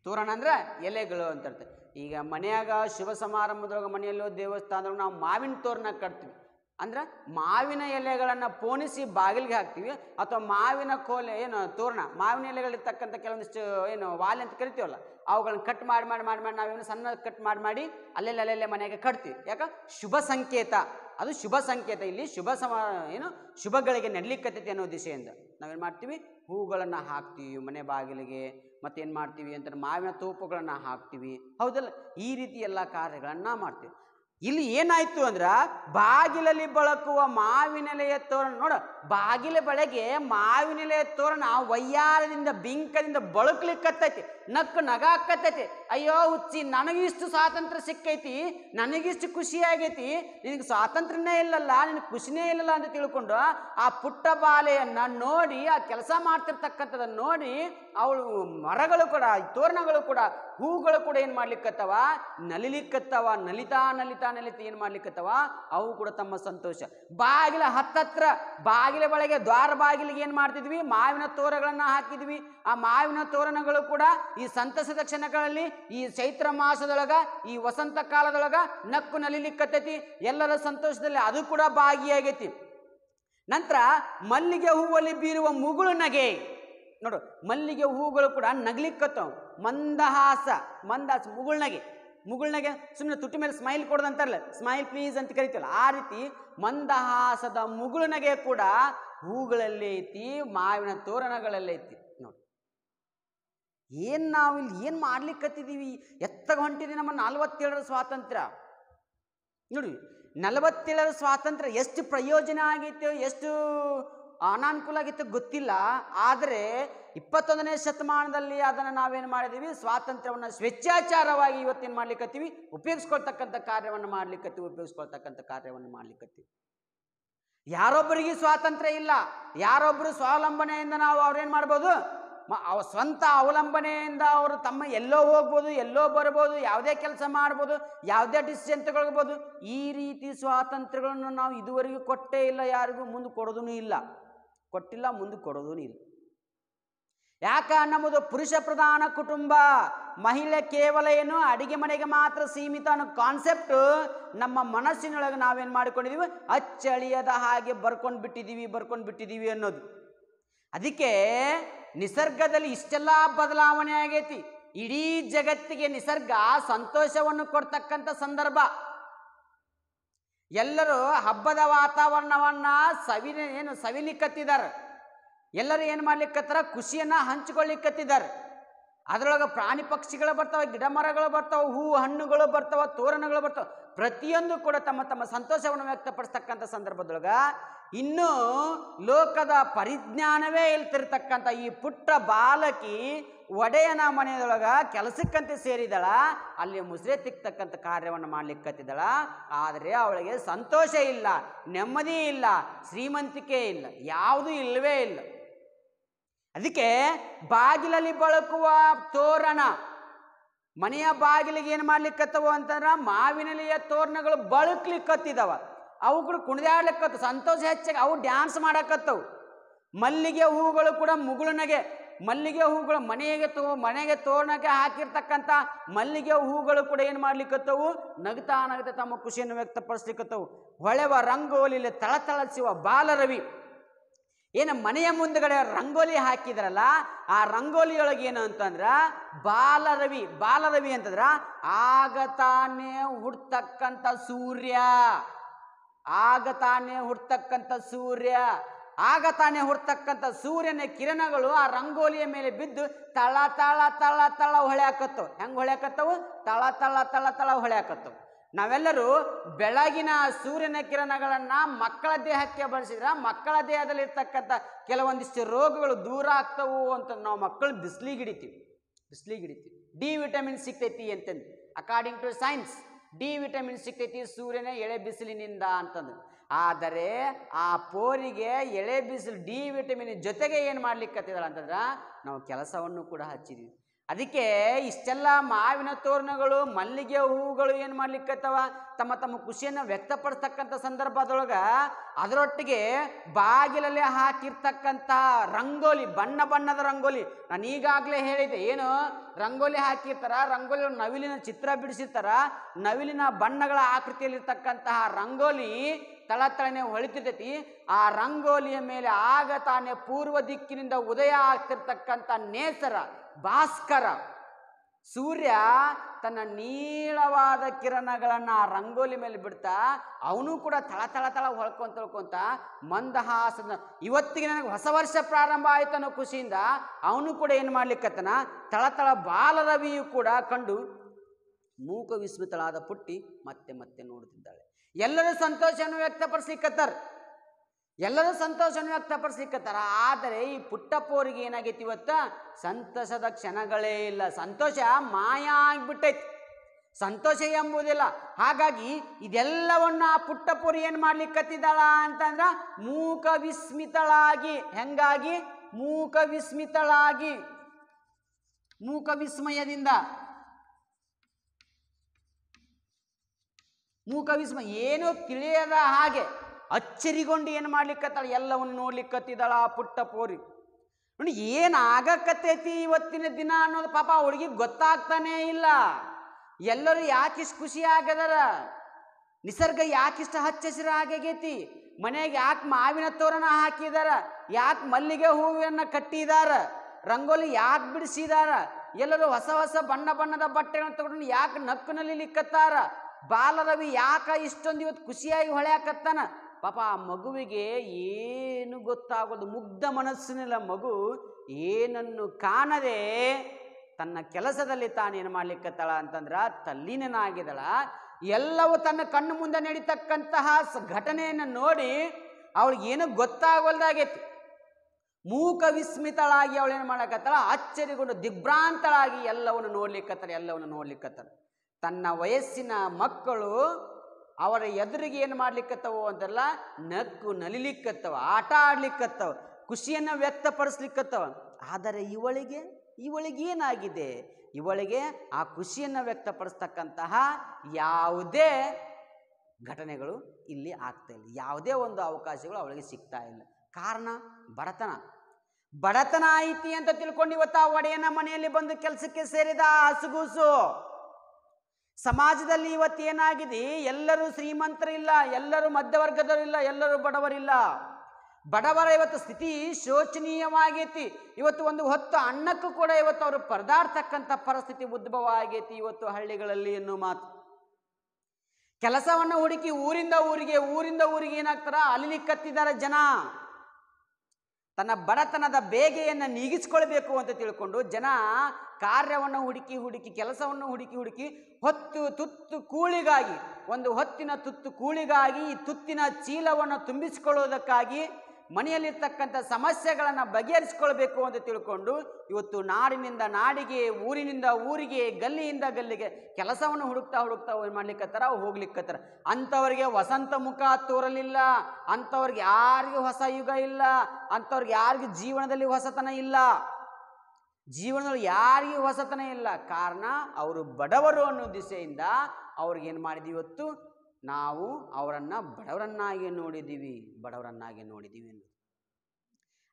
Speaker 1: ತೋರಣ ಅಂದ್ರೆ ಎಲೆಗಳು ಅಂತ ಅರ್ಥ. ಈಗ ಮನೆಯಾಗ ಶುಭ ಸಮಾರಂಭದೊಳಗೆ ಮನೆಯಲ್ಲೋ ದೇವಸ್ಥಾನದೊಳಗೆ ನಾವು ಮಾವಿನ ತೋರಣ ಕಟ್ತೀವಿ. ಅಂದ್ರೆ ಮಾವಿನ ಎಲೆಗಳನ್ನು ಪೋಣಿಸಿ ಬಾಗಿಲಿಗೆ ಹಾಕ್ತೀವಿ. ಅಥವಾ ಮಾವಿನ ಕೋಲೆ ಏನು ತೋರಣ, ಮಾವಿನ ಎಲೆಗಳಿರ್ತಕ್ಕಂಥ ಕೆಲವೊಂದಿಷ್ಟು ಏನು ವಾಲೆ ಅಂತ ಕರಿತೀವಲ್ಲ, ಅವುಗಳನ್ನ ಕಟ್ ಮಾಡಿ ಮಾಡಿ ಮಾಡಿ ಮಾಡಿ ನಾವೇನು ಸಣ್ಣ ಕಟ್ ಮಾಡಿ ಮಾಡಿ ಅಲ್ಲೆಲ್ಲ, ಅಲ್ಲೆಲ್ಲೇ ಮನೆಗೆ ಕಟ್ತೀವಿ. ಯಾಕ? ಶುಭ ಸಂಕೇತ. ಅದು ಶುಭ ಸಂಕೇತ. ಇಲ್ಲಿ ಶುಭ ಸಮ, ಏನು ಶುಭಗಳಿಗೆ ನಡಲಿಕ್ಕತ್ತೈತಿ ಅನ್ನೋ ದಿಶೆಯಿಂದ ನಾವೇನು ಮಾಡ್ತೀವಿ? ಹೂಗಳನ್ನು ಹಾಕ್ತೀವಿ ಮನೆ ಬಾಗಿಲಿಗೆ. ಮತ್ತೇನು ಮಾಡ್ತೀವಿ ಅಂತಂದ್ರೆ ಮಾವಿನ ತೋಪುಗಳನ್ನು ಹಾಕ್ತೀವಿ. ಹೌದಲ್ಲ? ಈ ರೀತಿ ಎಲ್ಲ ಕಾರ್ಯಗಳನ್ನು ಮಾಡ್ತೀವಿ. ಇಲ್ಲಿ ಏನಾಯ್ತು ಅಂದ್ರ ಬಾಗಿಲಲ್ಲಿ ಬಳಕುವ ಮಾವಿನೆಲೆಯ ತೋರಣ ನೋಡ, ಬಾಗಿಲ ಬೆಳಗ್ಗೆ ಮಾವಿನೆಲೆಯ ತೋರಣ ವಯ್ಯಾರದಿಂದ ಬಿಂಕದಿಂದ ಬಳಕ್ಲಿಕ್ಕತ್ತೈತಿ, ನಕ್ಕು ನಗಾಕತ್ತೈತಿ. ಅಯ್ಯೋ ಹುಚ್ಚಿ, ನನಗಿಷ್ಟು ಸ್ವಾತಂತ್ರ್ಯ ಸಿಕ್ಕೈತಿ, ನನಗಿಷ್ಟು ಖುಷಿ ಆಗೈತಿ, ನಿನಗೆ ಸ್ವಾತಂತ್ರ್ಯನೇ ಇಲ್ಲಲ್ಲ, ನಿನಗೆ ಖುಷಿನೇ ಇಲ್ಲಲ್ಲ ಅಂತ ತಿಳ್ಕೊಂಡು ಆ ಪುಟ್ಟ ಬಾಲೆಯನ್ನ ನೋಡಿ, ಆ ಕೆಲಸ ಮಾಡ್ತಿರ್ತಕ್ಕಂಥದ್ದನ್ನು ನೋಡಿ, ಅವಳು ಮರಗಳು ಕೂಡ ತೋರಣಗಳು ಕೂಡ, ಹೂಗಳು ಕೂಡ ಏನು ಮಾಡ್ಲಿಕ್ಕತ್ತವ? ನಲಿಲಿಕ್ಕತ್ತವ, ನಲಿತಾ ನಲಿತಾ ನಲಿತ ಏನು ಮಾಡ್ಲಿಕ್ಕತ್ತವ? ಅವು ಕೂಡ ತಮ್ಮ ಸಂತೋಷ. ಬಾಗಿಲ ಹತ್ತತ್ರ, ಬಾಗಿಲ ಒಳಗೆ ದ್ವಾರ ಬಾಗಿಲಿಗೆ ಏನು ಮಾಡ್ತಿದ್ವಿ? ಮಾವಿನ ತೋರಗಳನ್ನು ಹಾಕಿದ್ವಿ. ಆ ಮಾವಿನ ತೋರಣಗಳು ಕೂಡ ಈ ಸಂತಸದ ಕ್ಷಣಗಳಲ್ಲಿ ಈ ಚೈತ್ರ ಮಾಸದೊಳಗ, ಈ ವಸಂತ ಕಾಲದೊಳಗ ನಕ್ಕು ನಲಿಲಿಕ್ಕತ್ತೈತಿ. ಎಲ್ಲರ ಸಂತೋಷದಲ್ಲಿ ಅದು ಕೂಡ ಭಾಗಿಯಾಗೈತಿ. ನಂತರ ಮಲ್ಲಿಗೆ ಹೂವಲ್ಲಿ ಬೀರುವ ಮುಗುಳು ನಗೆ. ನೋಡು, ಮಲ್ಲಿಗೆ ಹೂಗಳು ಕೂಡ ನಗ್ಲಿಕ್ಕತ್ತವ. ಮಂದಹಾಸ ಮಂದಹಾಸ ಮುಗುಳ್ನಗೆ ಮುಗುಳ್ನಗೆ ಸುಮ್ಮನೆ ತುಟ್ಟಿ ಮೇಲೆ ಸ್ಮೈಲ್ ಕೊಡೋದಂತಾರಲ್ಲ ಸ್ಮೈಲ್ ಪ್ಲೀಸ್ ಅಂತ ಕರಿತೀವಲ್ಲ, ಆ ರೀತಿ ಮಂದಹಾಸದ ಮುಗುಳುನಗೆ ಕೂಡ ಹೂಗಳಲ್ಲಿ ಐತಿ, ಮಾವಿನ ತೋರಣಗಳಲ್ಲಿ ಐತಿ. ಏನು ನಾವು ಇಲ್ಲಿ ಏನು ಮಾಡ್ಲಿಕ್ಕತ್ತಿದ್ದೀವಿ ಎತ್ತಗ ಹೊಂಟಿದೆ ನಮ್ಮ ನಲವತ್ತೇಳರ ಸ್ವಾತಂತ್ರ್ಯ. ನೋಡಿ, ನಲವತ್ತೇಳರ ಸ್ವಾತಂತ್ರ್ಯ ಎಷ್ಟು ಪ್ರಯೋಜನ ಆಗಿತ್ತು ಎಷ್ಟು ಅನಾನುಕೂಲ ಆಗಿತ್ತು ಗೊತ್ತಿಲ್ಲ. ಆದರೆ ಇಪ್ಪತ್ತೊಂದನೇ ಶತಮಾನದಲ್ಲಿ ಅದನ್ನು ನಾವೇನು ಮಾಡಿದ್ದೀವಿ ಸ್ವಾತಂತ್ರ್ಯವನ್ನು ಸ್ವೇಚ್ಛಾಚಾರವಾಗಿ ಇವತ್ತೇನು ಮಾಡ್ಲಿಕ್ಕತ್ತೀವಿ? ಉಪಯೋಗಿಸ್ಕೊಳ್ತಕ್ಕಂಥ ಕಾರ್ಯವನ್ನು ಮಾಡ್ಲಿಕ್ಕತ್ತೀವಿ, ಉಪಯೋಗಿಸ್ಕೊಳ್ತಕ್ಕಂಥ ಕಾರ್ಯವನ್ನು ಮಾಡ್ಲಿಕ್ಕತ್ತೀವಿ. ಯಾರೊಬ್ಬರಿಗೆ ಸ್ವಾತಂತ್ರ್ಯ ಇಲ್ಲ. ಯಾರೊಬ್ಬರು ಸ್ವಾವಲಂಬನೆಯಿಂದ ನಾವು ಅವ್ರೇನು ಮಾಡ್ಬೋದು? ಅವ ಸ್ವಂತ ಅವಲಂಬನೆಯಿಂದ ಅವರು ತಮ್ಮ ಎಲ್ಲೋ ಹೋಗ್ಬೋದು, ಎಲ್ಲೋ ಬರ್ಬೋದು, ಯಾವುದೇ ಕೆಲಸ ಮಾಡ್ಬೋದು, ಯಾವುದೇ ಡಿಸಿಷನ್ ತಗೊಳ್ಬೋದು, ಈ ರೀತಿ ಸ್ವಾತಂತ್ರ್ಯಗಳನ್ನು ನಾವು ಇದುವರೆಗೂ ಕೊಟ್ಟೇ ಇಲ್ಲ, ಯಾರಿಗೂ ಮುಂದೆ ಕೊಡೋದೂ ಇಲ್ಲ. ಕೊಟ್ಟಿಲ್ಲ, ಮುಂದೆ ಕೊಡೋದೂ ಇಲ್ಲ. ಯಾಕ ನಮ್ಮದು ಪುರುಷ ಪ್ರಧಾನ ಕುಟುಂಬ, ಮಹಿಳೆ ಕೇವಲ ಏನು ಅಡಿಗೆ ಮನೆಗೆ ಮಾತ್ರ ಸೀಮಿತ ಅನ್ನೋ ಕಾನ್ಸೆಪ್ಟ್ ನಮ್ಮ ಮನಸ್ಸಿನೊಳಗೆ ನಾವೇನು ಮಾಡ್ಕೊಂಡಿದ್ದೀವಿ ಅಚ್ಚಳಿಯದ ಹಾಗೆ ಬರ್ಕೊಂಡು ಬಿಟ್ಟಿದ್ದೀವಿ ಬರ್ಕೊಂಡು ಬಿಟ್ಟಿದ್ದೀವಿ ಅನ್ನೋದು. ಅದಕ್ಕೆ ನಿಸರ್ಗದಲ್ಲಿ ಇಷ್ಟೆಲ್ಲ ಬದಲಾವಣೆ ಆಗೈತಿ. ಇಡೀ ಜಗತ್ತಿಗೆ ನಿಸರ್ಗ ಸಂತೋಷವನ್ನು ಕೊಡ್ತಕ್ಕಂಥ ಸಂದರ್ಭ. ಎಲ್ಲರೂ ಹಬ್ಬದ ವಾತಾವರಣವನ್ನ ಸವಿ ಏನು ಸವಿಲಿಕ್ಕತ್ತಿದ್ದಾರೆ. ಎಲ್ಲರೂ ಏನು ಮಾಡ್ಲಿಕ್ಕತ್ತಾರ? ಖುಷಿಯನ್ನ ಹಂಚಿಕೊಳ್ಳಿಕ್ಕತ್ತಿದ್ದಾರೆ. ಅದರೊಳಗೆ ಪ್ರಾಣಿ ಪಕ್ಷಿಗಳು ಬರ್ತಾವೆ ಗಿಡ ಮರಗಳು ಬರ್ತಾವೆ ಹೂ ಹಣ್ಣುಗಳು ಬರ್ತಾವೆ, ತೋರಣಗಳು ಬರ್ತಾವೆ. ಪ್ರತಿಯೊಂದು ಕೂಡ ತಮ್ಮ ತಮ್ಮ ಸಂತೋಷವನ್ನು ವ್ಯಕ್ತಪಡಿಸ್ತಕ್ಕಂಥ ಸಂದರ್ಭದೊಳಗ ಇನ್ನೂ ಲೋಕದ ಪರಿಜ್ಞಾನವೇ ಇಲ್ತಿರ್ತಕ್ಕಂಥ ಈ ಪುಟ್ಟ ಬಾಲಕಿ ಒಡೆಯನ ಮನೆಯೊಳಗ ಕೆಲಸಕ್ಕಂತೆ ಸೇರಿದಳ ಅಲ್ಲಿ ಮುಸ್ರೆ ತಿಕ್ತಕ್ಕಂಥ ಕಾರ್ಯವನ್ನು ಮಾಡ್ಲಿಕ್ಕತ್ತಿದ್ದಳ ಆದರೆ ಅವಳಿಗೆ ಸಂತೋಷ ಇಲ್ಲ, ನೆಮ್ಮದಿ ಇಲ್ಲ, ಶ್ರೀಮಂತಿಕೆ ಇಲ್ಲ, ಯಾವುದೂ ಇಲ್ಲವೇ ಇಲ್ಲ. ಅದಕ್ಕೆ ಬಾಗಿಲಲ್ಲಿ ಬಳಕುವ ತೋರಣ ಮನೆಯ ಬಾಗಿಲಿಗೆ ಏನು ಮಾಡ್ಲಿಕ್ಕತ್ತವು ಅಂತಂದ್ರೆ ಮಾವಿನಲಿಯ ತೋರಣಗಳು ಬಳಕ್ಲಿಕ್ಕತ್ತಿದವ ಅವುಗಳು ಕುಣಿದಾಡ್ಲಿಕ್ಕತ್ತು ಸಂತೋಷ ಹೆಚ್ಚಾಗಿ ಅವು ಡ್ಯಾನ್ಸ್ ಮಾಡಕ್ಕತ್ತವು ಮಲ್ಲಿಗೆ ಹೂಗಳು ಕೂಡ ಮುಗುಳನಗೆ, ಮಲ್ಲಿಗೆ ಹೂಗಳು ಮನೆಗೆ ತೋ, ಮನೆಗೆ ತೋರಣಕ್ಕೆ ಹಾಕಿರ್ತಕ್ಕಂಥ ಮಲ್ಲಿಗೆ ಹೂಗಳು ಕೂಡ ಏನು ಮಾಡ್ಲಿಕ್ಕತ್ತವು ನಗ್ತಾ ನಗ್ತಾ ತಮ್ಮ ಖುಷಿಯನ್ನು ವ್ಯಕ್ತಪಡಿಸ್ಲಿಕ್ಕತ್ತವು ಹೊಳೆವ ರಂಗೋಲಿಲಿ ತಳತಳಿಸುವ ಬಾಲರವಿ. ಏನು ಮನೆಯ ಮುಂದುಗಡೆ ರಂಗೋಲಿ ಹಾಕಿದ್ರಲ್ಲ, ಆ ರಂಗೋಲಿಯೊಳಗೆ ಏನು ಅಂತಂದ್ರ ಬಾಲರವಿ ಬಾಲರವಿ ಅಂತಂದ್ರ ಆಗ ತಾನೇ ಹುಡ್ತಕ್ಕಂಥ ಸೂರ್ಯ, ಆಗ ತಾನೇ ಹುಡ್ತಕ್ಕಂಥ ಸೂರ್ಯ, ಆಗ ತಾನೇ ಹುಡ್ತಕ್ಕಂಥ ಸೂರ್ಯನ ಕಿರಣಗಳು ಆ ರಂಗೋಲಿಯ ಮೇಲೆ ಬಿದ್ದು ತಳ ತಳ ತಳ ತಳ ಹೊಳೆಯಾಕತ್ತವು ಹೆಂಗೆ ಹೊಳೆಯಾಕತ್ತವು ತಳ ತಳ ತಳ ತಳ ಹೊಳೆಯಾಕತ್ತವು ನಾವೆಲ್ಲರೂ ಬೆಳಗಿನ ಸೂರ್ಯನ ಕಿರಣಗಳನ್ನು ಮಕ್ಕಳ ದೇಹಕ್ಕೆ ಬಳಸಿದ್ರೆ ಮಕ್ಕಳ ದೇಹದಲ್ಲಿ ಇರ್ತಕ್ಕಂಥ ಕೆಲವೊಂದಿಷ್ಟು ರೋಗಗಳು ದೂರ ಆಗ್ತವು ಅಂತ ನಾವು ಮಕ್ಕಳು ಬಿಸಿಲಿಗೆ ಹಿಡಿತೀವಿ. ಹಿಡಿತೀವಿ. ಡಿ ವಿಟಮಿನ್ ಸಿಗ್ತೈತಿ ಅಂತಂದು according to science D vitamin ಸಿಗ್ತೈತಿ ಸೂರ್ಯನ ಎಳೆ ಬಿಸಿಲಿನಿಂದ ಅಂತಂದು. ಆದರೆ ಆ ಪೋರಿಗೆ ಎಳೆ ಬಿಸಿಲು ಡಿ ವಿಟಮಿನ್ ಜೊತೆಗೆ ಏನು ಮಾಡ್ಲಿಕ್ಕೆ ಅಂತಂದ್ರೆ ನಾವು ಕೆಲಸವನ್ನು ಕೂಡ ಹಚ್ಚಿದ್ವಿ. ಅದಕ್ಕೆ ಇಷ್ಟೆಲ್ಲ ಮಾವಿನ ತೋರಣಗಳು, ಮಲ್ಲಿಗೆ ಹೂವುಗಳು ಏನು ಮಾಡ್ಲಿಕ್ಕತ್ತವ? ತಮ್ಮ ತಮ್ಮ ಖುಷಿಯನ್ನು ವ್ಯಕ್ತಪಡಿಸ್ತಕ್ಕಂಥ ಸಂದರ್ಭದೊಳಗೆ ಅದರೊಟ್ಟಿಗೆ ಬಾಗಿಲಲ್ಲಿ ಹಾಕಿರ್ತಕ್ಕಂಥ ರಂಗೋಲಿ, ಬಣ್ಣ ಬಣ್ಣದ ರಂಗೋಲಿ, ನಾನು ಈಗಾಗಲೇ ಹೇಳಿದೆ, ಏನು ರಂಗೋಲಿ ಹಾಕಿರ್ತಾರ, ರಂಗೋಲಿ ನವಿಲಿನ ಚಿತ್ರ ಬಿಡಿಸಿರ್ತಾರ, ನವಿಲಿನ ಬಣ್ಣಗಳ ಆಕೃತಿಯಲ್ಲಿರ್ತಕ್ಕಂತಹ ರಂಗೋಲಿ ತಳತಳನೆ ಹೊಳಿತಿರ್ತೈತಿ ಆ ರಂಗೋಲಿಯ ಮೇಲೆ ಆಗ ತಾನೇ ಪೂರ್ವ ದಿಕ್ಕಿನಿಂದ ಉದಯ ಆಗ್ತಿರ್ತಕ್ಕಂಥ ನೇಸರ ಭಾಸ್ಕರ. ಸೂರ್ಯ ತನ್ನ ನೀಳವಾದ ಕಿರಣಗಳನ್ನು ಆ ರಂಗೋಲಿ ಮೇಲೆ ಬಿಡ್ತಾ ಅವನು ಕೂಡ ತಳ ತಳ ತಳ ಹೊಳ್ಕೊಂತ ಹೊಳ್ಕೊಂತ ಮಂದಹಾಸನ. ಇವತ್ತಿಗೆ ನನಗೆ ಹೊಸ ವರ್ಷ ಪ್ರಾರಂಭ ಆಯ್ತು ಅನ್ನೋ ಖುಷಿಯಿಂದ ಅವನು ಕೂಡ ಏನು ಮಾಡ್ಲಿಕ್ಕತ್ತನ? ತಳತಳ ಬಾಲರವಿಯು ಕೂಡ ಕಂಡು ಮೂಕ ವಿಸ್ಮಿತಳಾದ ಪುಟ್ಟಿ ಮತ್ತೆ ಮತ್ತೆ ನೋಡುತ್ತಿದ್ದಾಳೆ. ಎಲ್ಲರೂ ಸಂತೋಷವನ್ನು ವ್ಯಕ್ತಪಡಿಸ್ಲಿಕ್ಕತ್ತಾರ. ಎಲ್ಲರೂ ಸಂತೋಷವನ್ನು ವ್ಯಕ್ತಪಡಿಸ್ಲಿಕ್ಕತ್ತಾರ ಆದರೆ ಈ ಪುಟ್ಟಪ್ಪವ್ರಿಗೆ ಏನಾಗೈತಿ ಇವತ್ತ? ಸಂತಸದ ಕ್ಷಣಗಳೇ ಇಲ್ಲ. ಸಂತೋಷ ಮಾಯ ಆಗ್ಬಿಟ್ಟೈತಿ. ಸಂತೋಷ ಎಂಬುದಿಲ್ಲ. ಹಾಗಾಗಿ ಇದೆಲ್ಲವನ್ನ ಆ ಪುಟ್ಟಪ್ಪರು ಏನು ಮಾಡ್ಲಿಕ್ಕತ್ತಿದ್ದಾಳ ಅಂತಂದ್ರ ಮೂಕ ವಿಸ್ಮಿತಳಾಗಿ, ಹೆಂಗಾಗಿ? ಮೂಕ ವಿಸ್ಮಿತಳಾಗಿ. ಮೂಕ ವಿಸ್ಮಯದಿಂದ. ಮೂಕ ವಿಸ್ಮಯ, ಏನೂ ತಿಳಿಯದ ಹಾಗೆ. ಅಚ್ಚರಿಗೊಂಡು ಏನು ಮಾಡ್ಲಿಕ್ಕತ್ತಾಳ? ಎಲ್ಲವನ್ನು ನೋಡ್ಲಿಕ್ಕತ್ತಿದ್ದಾಳ ಆ ಪುಟ್ಟ ಪೋರಿ. ನೋಡಿ, ಏನು ಆಗಕತ್ತೈತಿ ಇವತ್ತಿನ ದಿನ ಅನ್ನೋದು ಪಾಪ ಅವಳಿಗೆ ಗೊತ್ತಾಗ್ತಾನೇ ಇಲ್ಲ. ಎಲ್ಲರೂ ಯಾಕಿಷ್ಟು ಖುಷಿ ಆಗದಾರ ನಿಸರ್ಗ ಯಾಕಿಷ್ಟು ಹಚ್ಚಸಿರ ಆಗೈತಿ? ಮನೆಗೆ ಯಾಕೆ ಮಾವಿನ ತೋರಣ ಹಾಕಿದಾರ? ಯಾಕೆ ಮಲ್ಲಿಗೆ ಹೂವನ್ನು ಕಟ್ಟಿದಾರ? ರಂಗೋಲಿ ಯಾಕೆ ಬಿಡಿಸಿದಾರ? ಎಲ್ಲರೂ ಹೊಸ ಹೊಸ ಬಣ್ಣ ಬಣ್ಣದ ಬಟ್ಟೆಗಳನ್ನು ತಗೊಂಡು ಯಾಕೆ ನಕ್ಕು ನಲಿಲಿಕ್ಕತ್ತಾರ ಬಾಲರವಿ ಯಾಕ ಇಷ್ಟೊಂದು ಇವತ್ತು ಖುಷಿಯಾಗಿ ಹೊಳೆಯಾಕತ್ತಾನ ಪಾಪ ಆ ಮಗುವಿಗೆ ಏನು ಗೊತ್ತಾಗೋದು, ಮುಗ್ಧ ಮನಸ್ಸಿನಲ್ಲ ಮಗು ಏನನ್ನು ಕಾಣದೆ ತನ್ನ ಕೆಲಸದಲ್ಲಿ ತಾನೇನು ಮಾಡ್ಲಿಕ್ಕತ್ತಾಳ ಅಂತಂದ್ರ ತಲ್ಲೀನನಾಗಿದಳ ಎಲ್ಲವೂ ತನ್ನ ಕಣ್ಣು ಮುಂದೆ ನಡೀತಕ್ಕಂತಹ ಘಟನೆಯನ್ನು ನೋಡಿ ಅವಳಿಗೆ ಏನು ಗೊತ್ತಾಗೋಲ್ದಾಗೈತಿ. ಮೂಕ ವಿಸ್ಮಿತಳಾಗಿ ಅವಳೇನು ಮಾಡಕತ್ತಾಳ ಅಚ್ಚರಿಗೊಂಡು ದಿಗ್ಭ್ರಾಂತಳಾಗಿ ಎಲ್ಲವನ್ನು ನೋಡ್ಲಿಕ್ಕತ್ತಾಳೆ ಎಲ್ಲವನ್ನು ನೋಡ್ಲಿಕ್ಕತ್ತಾಳೆ. ತನ್ನ ವಯಸ್ಸಿನ ಮಕ್ಕಳು ಅವರ ಎದುರಿಗೆ ಏನು ಮಾಡ್ಲಿಕ್ಕತ್ತವು ಅಂತಲ್ಲ ನಕ್ಕು ನಲಿಲಿಕ್ಕತ್ತವ, ಆಟ ಆಡ್ಲಿಕ್ಕತ್ತವ, ಖುಷಿಯನ್ನು ವ್ಯಕ್ತಪಡಿಸ್ಲಿಕ್ಕತ್ತವ. ಆದರೆ ಇವಳಿಗೆ ಇವಳಿಗೇನಾಗಿದೆ ಇವಳಿಗೆ ಆ ಖುಷಿಯನ್ನು ವ್ಯಕ್ತಪಡಿಸ್ತಕ್ಕಂತಹ ಯಾವುದೇ ಘಟನೆಗಳು ಇಲ್ಲಿ ಆಗ್ತಾ ಇಲ್ಲ. ಯಾವುದೇ ಒಂದು ಅವಕಾಶಗಳು ಅವಳಿಗೆ ಸಿಗ್ತಾ ಇಲ್ಲ. ಕಾರಣ ಬಡತನ. ಬಡತನ ಐತಿ ಅಂತ ತಿಳ್ಕೊಂಡು ಇವತ್ತು ಆ ಒಡೆಯನ ಮನೆಯಲ್ಲಿ ಬಂದು ಕೆಲಸಕ್ಕೆ ಸೇರಿದ ಹಸುಗೂಸು ಸಮಾಜದಲ್ಲಿ ಇವತ್ತು ಏನಾಗಿದೆ? ಎಲ್ಲರೂ ಶ್ರೀಮಂತರಿಲ್ಲ, ಎಲ್ಲರೂ ಮಧ್ಯವರ್ಗದವರಿಲ್ಲ, ಎಲ್ಲರೂ ಬಡವರಿಲ್ಲ. ಬಡವರ ಇವತ್ತು ಸ್ಥಿತಿ ಶೋಚನೀಯವಾಗೈತಿ. ಇವತ್ತು ಒಂದು ಹೊತ್ತು ಅನ್ನಕ್ಕೂ ಕೂಡ ಇವತ್ತು ಅವರು ಪರದಾಡ್ತಕ್ಕಂಥ ಪರಿಸ್ಥಿತಿ ಉದ್ಭವ ಆಗೈತಿ ಇವತ್ತು ಹಳ್ಳಿಗಳಲ್ಲಿ ಎನ್ನುವ ಮಾತು. ಕೆಲಸವನ್ನು ಹುಡುಕಿ ಊರಿಂದ ಊರಿಗೆ ಊರಿಂದ ಊರಿಗೆ ಏನಾಗ್ತಾರ? ಅಲಿಲಿಕ್ಕತ್ತಿದ್ದಾರೆ ಜನ. ತನ್ನ ಬಡತನದ ಬೇಗೆಯನ್ನು ನೀಗಿಸ್ಕೊಳ್ಬೇಕು ಅಂತ ತಿಳ್ಕೊಂಡು ಜನ ಕಾರ್ಯವನ್ನು ಹುಡುಕಿ ಹುಡುಕಿ, ಕೆಲಸವನ್ನು ಹುಡುಕಿ ಹುಡುಕಿ ಹೊತ್ತು ತುತ್ತು ಕೂಳಿಗಾಗಿ, ಒಂದು ಹೊತ್ತಿನ ತುತ್ತು ಕೂಳಿಗಾಗಿ ಈ ತುತ್ತಿನ ಚೀಲವನ್ನು ತುಂಬಿಸಿಕೊಳ್ಳುವುದಕ್ಕಾಗಿ ಮನೆಯಲ್ಲಿರ್ತಕ್ಕಂಥ ಸಮಸ್ಯೆಗಳನ್ನು ಬಗೆಹರಿಸ್ಕೊಳ್ಬೇಕು ಅಂತ ತಿಳ್ಕೊಂಡು ಇವತ್ತು ನಾಡಿನಿಂದ ನಾಡಿಗೆ, ಊರಿನಿಂದ ಊರಿಗೆ, ಗಲ್ಲಿಯಿಂದ ಗಲ್ಲಿಗೆ ಕೆಲಸವನ್ನು ಹುಡುಕ್ತಾ ಹುಡುಕ್ತಾ ಮಾಡ್ಲಿಕ್ಕತ್ತಾರ, ಹೋಗ್ಲಿಕ್ಕತ್ತಾರ. ಅಂಥವ್ರಿಗೆ ವಸಂತ ಮುಖ ತೋರಲಿಲ್ಲ, ಅಂಥವ್ರಿಗೆ ಯಾರಿಗೂ ಹೊಸ ಯುಗ ಇಲ್ಲ, ಅಂಥವ್ರಿಗೆ ಯಾರಿಗೂ ಜೀವನದಲ್ಲಿ ಹೊಸತನ ಇಲ್ಲ. ಜೀವನದಲ್ಲಿ ಯಾರಿಗೂ ಹೊಸತನ ಇಲ್ಲ. ಕಾರಣ ಅವರು ಬಡವರು ಅನ್ನೋ ದಿಸೆಯಿಂದ ಅವ್ರಿಗೆ ಏನು ಮಾಡಿದ್ದೀವಿ ಇವತ್ತು? ನಾವು ಅವರನ್ನು ಬಡವರನ್ನಾಗಿ ನೋಡಿದ್ದೀವಿ ಬಡವರನ್ನಾಗಿ ನೋಡಿದ್ದೀವಿ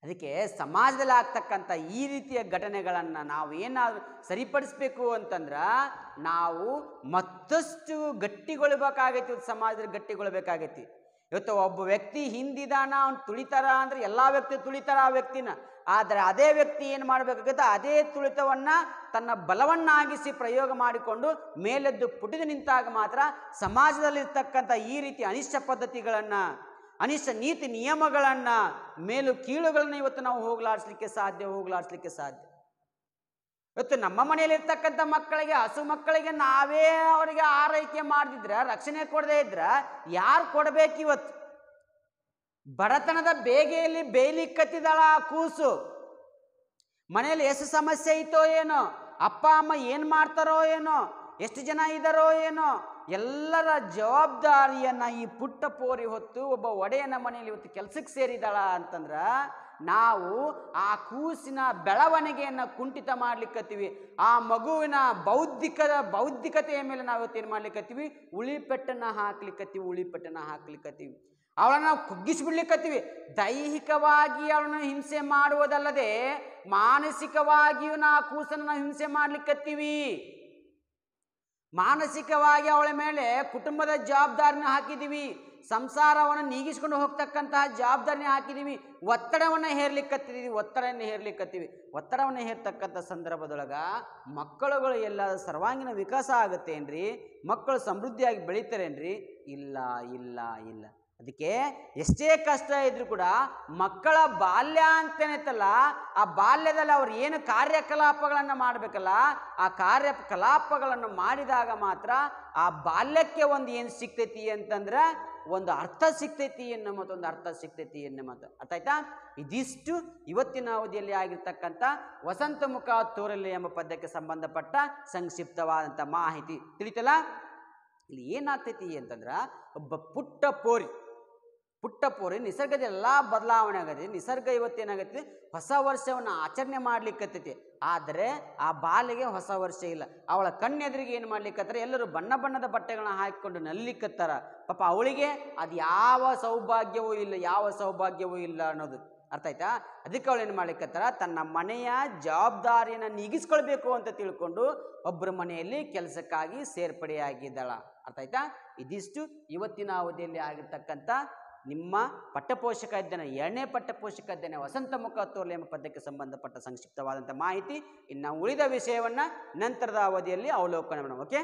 Speaker 1: ಅದಕ್ಕೆ ಸಮಾಜದಲ್ಲಿ ಆಗ್ತಕ್ಕಂಥ ಈ ರೀತಿಯ ಘಟನೆಗಳನ್ನು ನಾವು ಏನಾದರೂ ಸರಿಪಡಿಸ್ಬೇಕು ಅಂತಂದ್ರೆ ನಾವು ಮತ್ತಷ್ಟು ಗಟ್ಟಿಗೊಳ್ಬೇಕಾಗೈತಿ ಸಮಾಜದಲ್ಲಿ ಗಟ್ಟಿಗೊಳ್ಬೇಕಾಗೈತಿ. ಇವತ್ತು ಒಬ್ಬ ವ್ಯಕ್ತಿ ಹಿಂದಿದಾನ, ಅವ್ನು ತುಳಿತಾರ ಅಂದ್ರೆ ಎಲ್ಲ ವ್ಯಕ್ತಿ ತುಳಿತಾರ ಆ ವ್ಯಕ್ತಿನ. ಆದರೆ ಅದೇ ವ್ಯಕ್ತಿ ಏನು ಮಾಡಬೇಕಾಗುತ್ತೆ? ಅದೇ ತುಳಿತವನ್ನು ತನ್ನ ಬಲವನ್ನಾಗಿಸಿ ಪ್ರಯೋಗ ಮಾಡಿಕೊಂಡು ಮೇಲೆದ್ದು ಪುಟಿದು ನಿಂತಾಗ ಮಾತ್ರ ಸಮಾಜದಲ್ಲಿರ್ತಕ್ಕಂಥ ಈ ರೀತಿ ಅನಿಷ್ಟ ಪದ್ಧತಿಗಳನ್ನು ಅನಿಷ್ಟ ನೀತಿ ನಿಯಮಗಳನ್ನು, ಮೇಲು ಕೀಳುಗಳನ್ನು ಇವತ್ತು ನಾವು ಹೋಗಲಾಡಿಸ್ಲಿಕ್ಕೆ ಸಾಧ್ಯ ಹೋಗಲಾಡಿಸ್ಲಿಕ್ಕೆ ಸಾಧ್ಯ. ಇವತ್ತು ನಮ್ಮ ಮನೆಯಲ್ಲಿ ಇರ್ತಕ್ಕಂಥ ಮಕ್ಕಳಿಗೆ, ಹಸು ಮಕ್ಕಳಿಗೆ ನಾವೇ ಅವರಿಗೆ ಆರೈಕೆ ಮಾಡಿದ್ರೆ ರಕ್ಷಣೆ ಕೊಡದೇ ಇದ್ರೆ ಯಾರು ಕೊಡಬೇಕು ಇವತ್ತು? ಬಡತನದ ಬೇಗೆಯಲ್ಲಿ ಬೇಯ್ಲಿಕ್ಕತ್ತಿದಾಳ ಆ ಕೂಸು. ಮನೆಯಲ್ಲಿ ಎಷ್ಟು ಸಮಸ್ಯೆ ಐತೋ ಏನೋ, ಅಪ್ಪ, ಅಮ್ಮ ಏನು ಮಾಡ್ತಾರೋ ಏನೋ, ಎಷ್ಟು ಜನ ಇದ್ದಾರೋ ಏನೋ, ಎಲ್ಲರ ಜವಾಬ್ದಾರಿಯನ್ನ ಈ ಪುಟ್ಟ ಪೋರಿ ಹೊತ್ತು ಒಬ್ಬ ಒಡೆಯನ ಮನೆಯಲ್ಲಿ ಇವತ್ತು ಕೆಲ್ಸಕ್ಕೆ ಸೇರಿದಾಳ ಅಂತಂದ್ರೆ, ನಾವು ಆ ಕೂಸಿನ ಬೆಳವಣಿಗೆಯನ್ನು ಕುಂಠಿತ ಮಾಡ್ಲಿಕ್ಕತ್ತೀವಿ ಆ ಮಗುವಿನ ಬೌದ್ಧಿಕದ ಬೌದ್ಧಿಕತೆಯ ಮೇಲೆ ನಾವು ಇವತ್ತೇನು ಏನು ಮಾಡ್ಲಿಕ್ಕತ್ತೀವಿ ಉಳಿಪೆಟ್ಟನ್ನು ಹಾಕ್ಲಿಕ್ಕತ್ತೀವಿ ಉಳಿಪೆಟ್ಟನ್ನು ಹಾಕ್ಲಿಕ್ಕತ್ತೀವಿ ಅವಳನ್ನ ನಾವು ಕುಗ್ಗಿಸಿಬಿಡ್ಲಿಕ್ಕತ್ತೀವಿ. ದೈಹಿಕವಾಗಿ ಅವಳನ್ನು ಹಿಂಸೆ ಮಾಡುವುದಲ್ಲದೆ ಮಾನಸಿಕವಾಗಿಯೂ ನಾ ಕೂಸನ್ನು ಹಿಂಸೆ ಮಾಡಲಿಕ್ಕತ್ತೀವಿ. ಮಾನಸಿಕವಾಗಿ ಅವಳ ಮೇಲೆ ಕುಟುಂಬದ ಜವಾಬ್ದಾರಿನ ಹಾಕಿದ್ದೀವಿ. ಸಂಸಾರವನ್ನು ನೀಗಿಸ್ಕೊಂಡು ಹೋಗ್ತಕ್ಕಂತಹ ಜವಾಬ್ದಾರಿನ ಹಾಕಿದ್ದೀವಿ. ಒತ್ತಡವನ್ನು ಹೇರ್ಲಿಕ್ಕತ್ತೀವಿ ಒತ್ತಡವನ್ನು ಹೇರ್ಲಿಕ್ಕತ್ತೀವಿ. ಒತ್ತಡವನ್ನು ಹೇರ್ತಕ್ಕಂಥ ಸಂದರ್ಭದೊಳಗೆ ಮಕ್ಕಳುಗಳು ಎಲ್ಲ ಸರ್ವಾಂಗೀಣ ವಿಕಾಸ ಆಗುತ್ತೇನ್ರಿ? ಮಕ್ಕಳು ಸಮೃದ್ಧಿಯಾಗಿ ಬೆಳೀತಾರೇನ್ರಿ? ಇಲ್ಲ ಇಲ್ಲ ಇಲ್ಲ. ಅದಕ್ಕೆ ಎಷ್ಟೇ ಕಷ್ಟ ಇದ್ರೂ ಕೂಡ ಮಕ್ಕಳ ಬಾಲ್ಯ ಅಂತೇನೈತಲ್ಲ ಆ ಬಾಲ್ಯದಲ್ಲಿ ಅವ್ರು ಏನು ಕಾರ್ಯಕಲಾಪಗಳನ್ನು ಮಾಡಬೇಕಲ್ಲ, ಆ ಕಾರ್ಯಕಲಾಪಗಳನ್ನು ಮಾಡಿದಾಗ ಮಾತ್ರ ಆ ಬಾಲ್ಯಕ್ಕೆ ಒಂದು ಏನು ಸಿಗ್ತೈತಿ ಅಂತಂದ್ರೆ ಒಂದು ಅರ್ಥ ಸಿಗ್ತೈತಿ ಅನ್ನೋ ಮತ್ತೊಂದು ಅರ್ಥ ಸಿಗ್ತೈತಿ ಎನ್ನುವ ಮಾತು. ಅರ್ಥ ಆಯ್ತಾ? ಇದಿಷ್ಟು ಇವತ್ತಿನ ಅವಧಿಯಲ್ಲಿ ಆಗಿರ್ತಕ್ಕಂಥ ವಸಂತ ಮುಖ ತೋರಲಿ ಎಂಬ ಪದ್ಯಕ್ಕೆ ಸಂಬಂಧಪಟ್ಟ ಸಂಕ್ಷಿಪ್ತವಾದಂಥ ಮಾಹಿತಿ ತಿಳಿತಲ್ಲ? ಇಲ್ಲಿ ಏನಾಗ್ತೈತಿ ಅಂತಂದ್ರೆ, ಒಬ್ಬ ಪುಟ್ಟ ಪೋರಿ. ಪುಟ್ಟ ನಿಸರ್ಗದ ಎಲ್ಲ ಬದಲಾವಣೆ ಆಗತ್ತೆ. ನಿಸರ್ಗ ಇವತ್ತೇನಾಗತ್ತೆ ಹೊಸ ವರ್ಷವನ್ನು ಆಚರಣೆ ಮಾಡ್ಲಿಕ್ಕತ್ತೈತಿ. ಆದರೆ ಆ ಬಾಲಿಗೆ ಹೊಸ ವರ್ಷ ಇಲ್ಲ. ಅವಳ ಕಣ್ಣೆದುರಿಗೆ ಏನು ಮಾಡ್ಲಿಕ್ಕತ್ತಾರೆ? ಎಲ್ಲರೂ ಬಣ್ಣ ಬಣ್ಣದ ಬಟ್ಟೆಗಳನ್ನ ಹಾಕಿಕೊಂಡು ನಲ್ಲಿಕ್ಕತ್ತಾರ. ಪಾಪ ಅವಳಿಗೆ ಅದು ಯಾವ ಸೌಭಾಗ್ಯವೂ ಇಲ್ಲ. ಯಾವ ಸೌಭಾಗ್ಯವೂ ಇಲ್ಲ ಅನ್ನೋದು. ಅರ್ಥ ಆಯ್ತಾ? ಅದಕ್ಕೆ ಅವಳು ಏನು ಮಾಡ್ಲಿಕ್ಕತ್ತಾರ? ತನ್ನ ಮನೆಯ ಜವಾಬ್ದಾರಿಯನ್ನು ನೀಗಿಸ್ಕೊಳ್ಬೇಕು ಅಂತ ತಿಳ್ಕೊಂಡು ಒಬ್ಬರ ಮನೆಯಲ್ಲಿ ಕೆಲಸಕ್ಕಾಗಿ ಸೇರ್ಪಡೆಯಾಗಿದ್ದಾಳ. ಅರ್ಥ ಆಯ್ತಾ? ಇದಿಷ್ಟು ಇವತ್ತಿನ ಅವಧಿಯಲ್ಲಿ ಆಗಿರ್ತಕ್ಕಂಥ ನಿಮ್ಮ ಪಠ್ಯಪೋಷಕ ಅಧ್ಯಯನ ಎರಡನೇ ಪಠ್ಯಪೋಷಕ ಅಧ್ಯಯನ ವಸಂತ ಮುಖ ತೋರ್ಲೆ ಎಂಬ ಪದ್ಯಕ್ಕೆ ಸಂಬಂಧಪಟ್ಟ ಸಂಕ್ಷಿಪ್ತವಾದಂಥ ಮಾಹಿತಿ ಇನ್ನು ಉಳಿದ ವಿಷಯವನ್ನು ನಂತರದ ಅವಧಿಯಲ್ಲಿ ಅವಲೋಕನ ಮಾಡೋಣ ಓಕೆ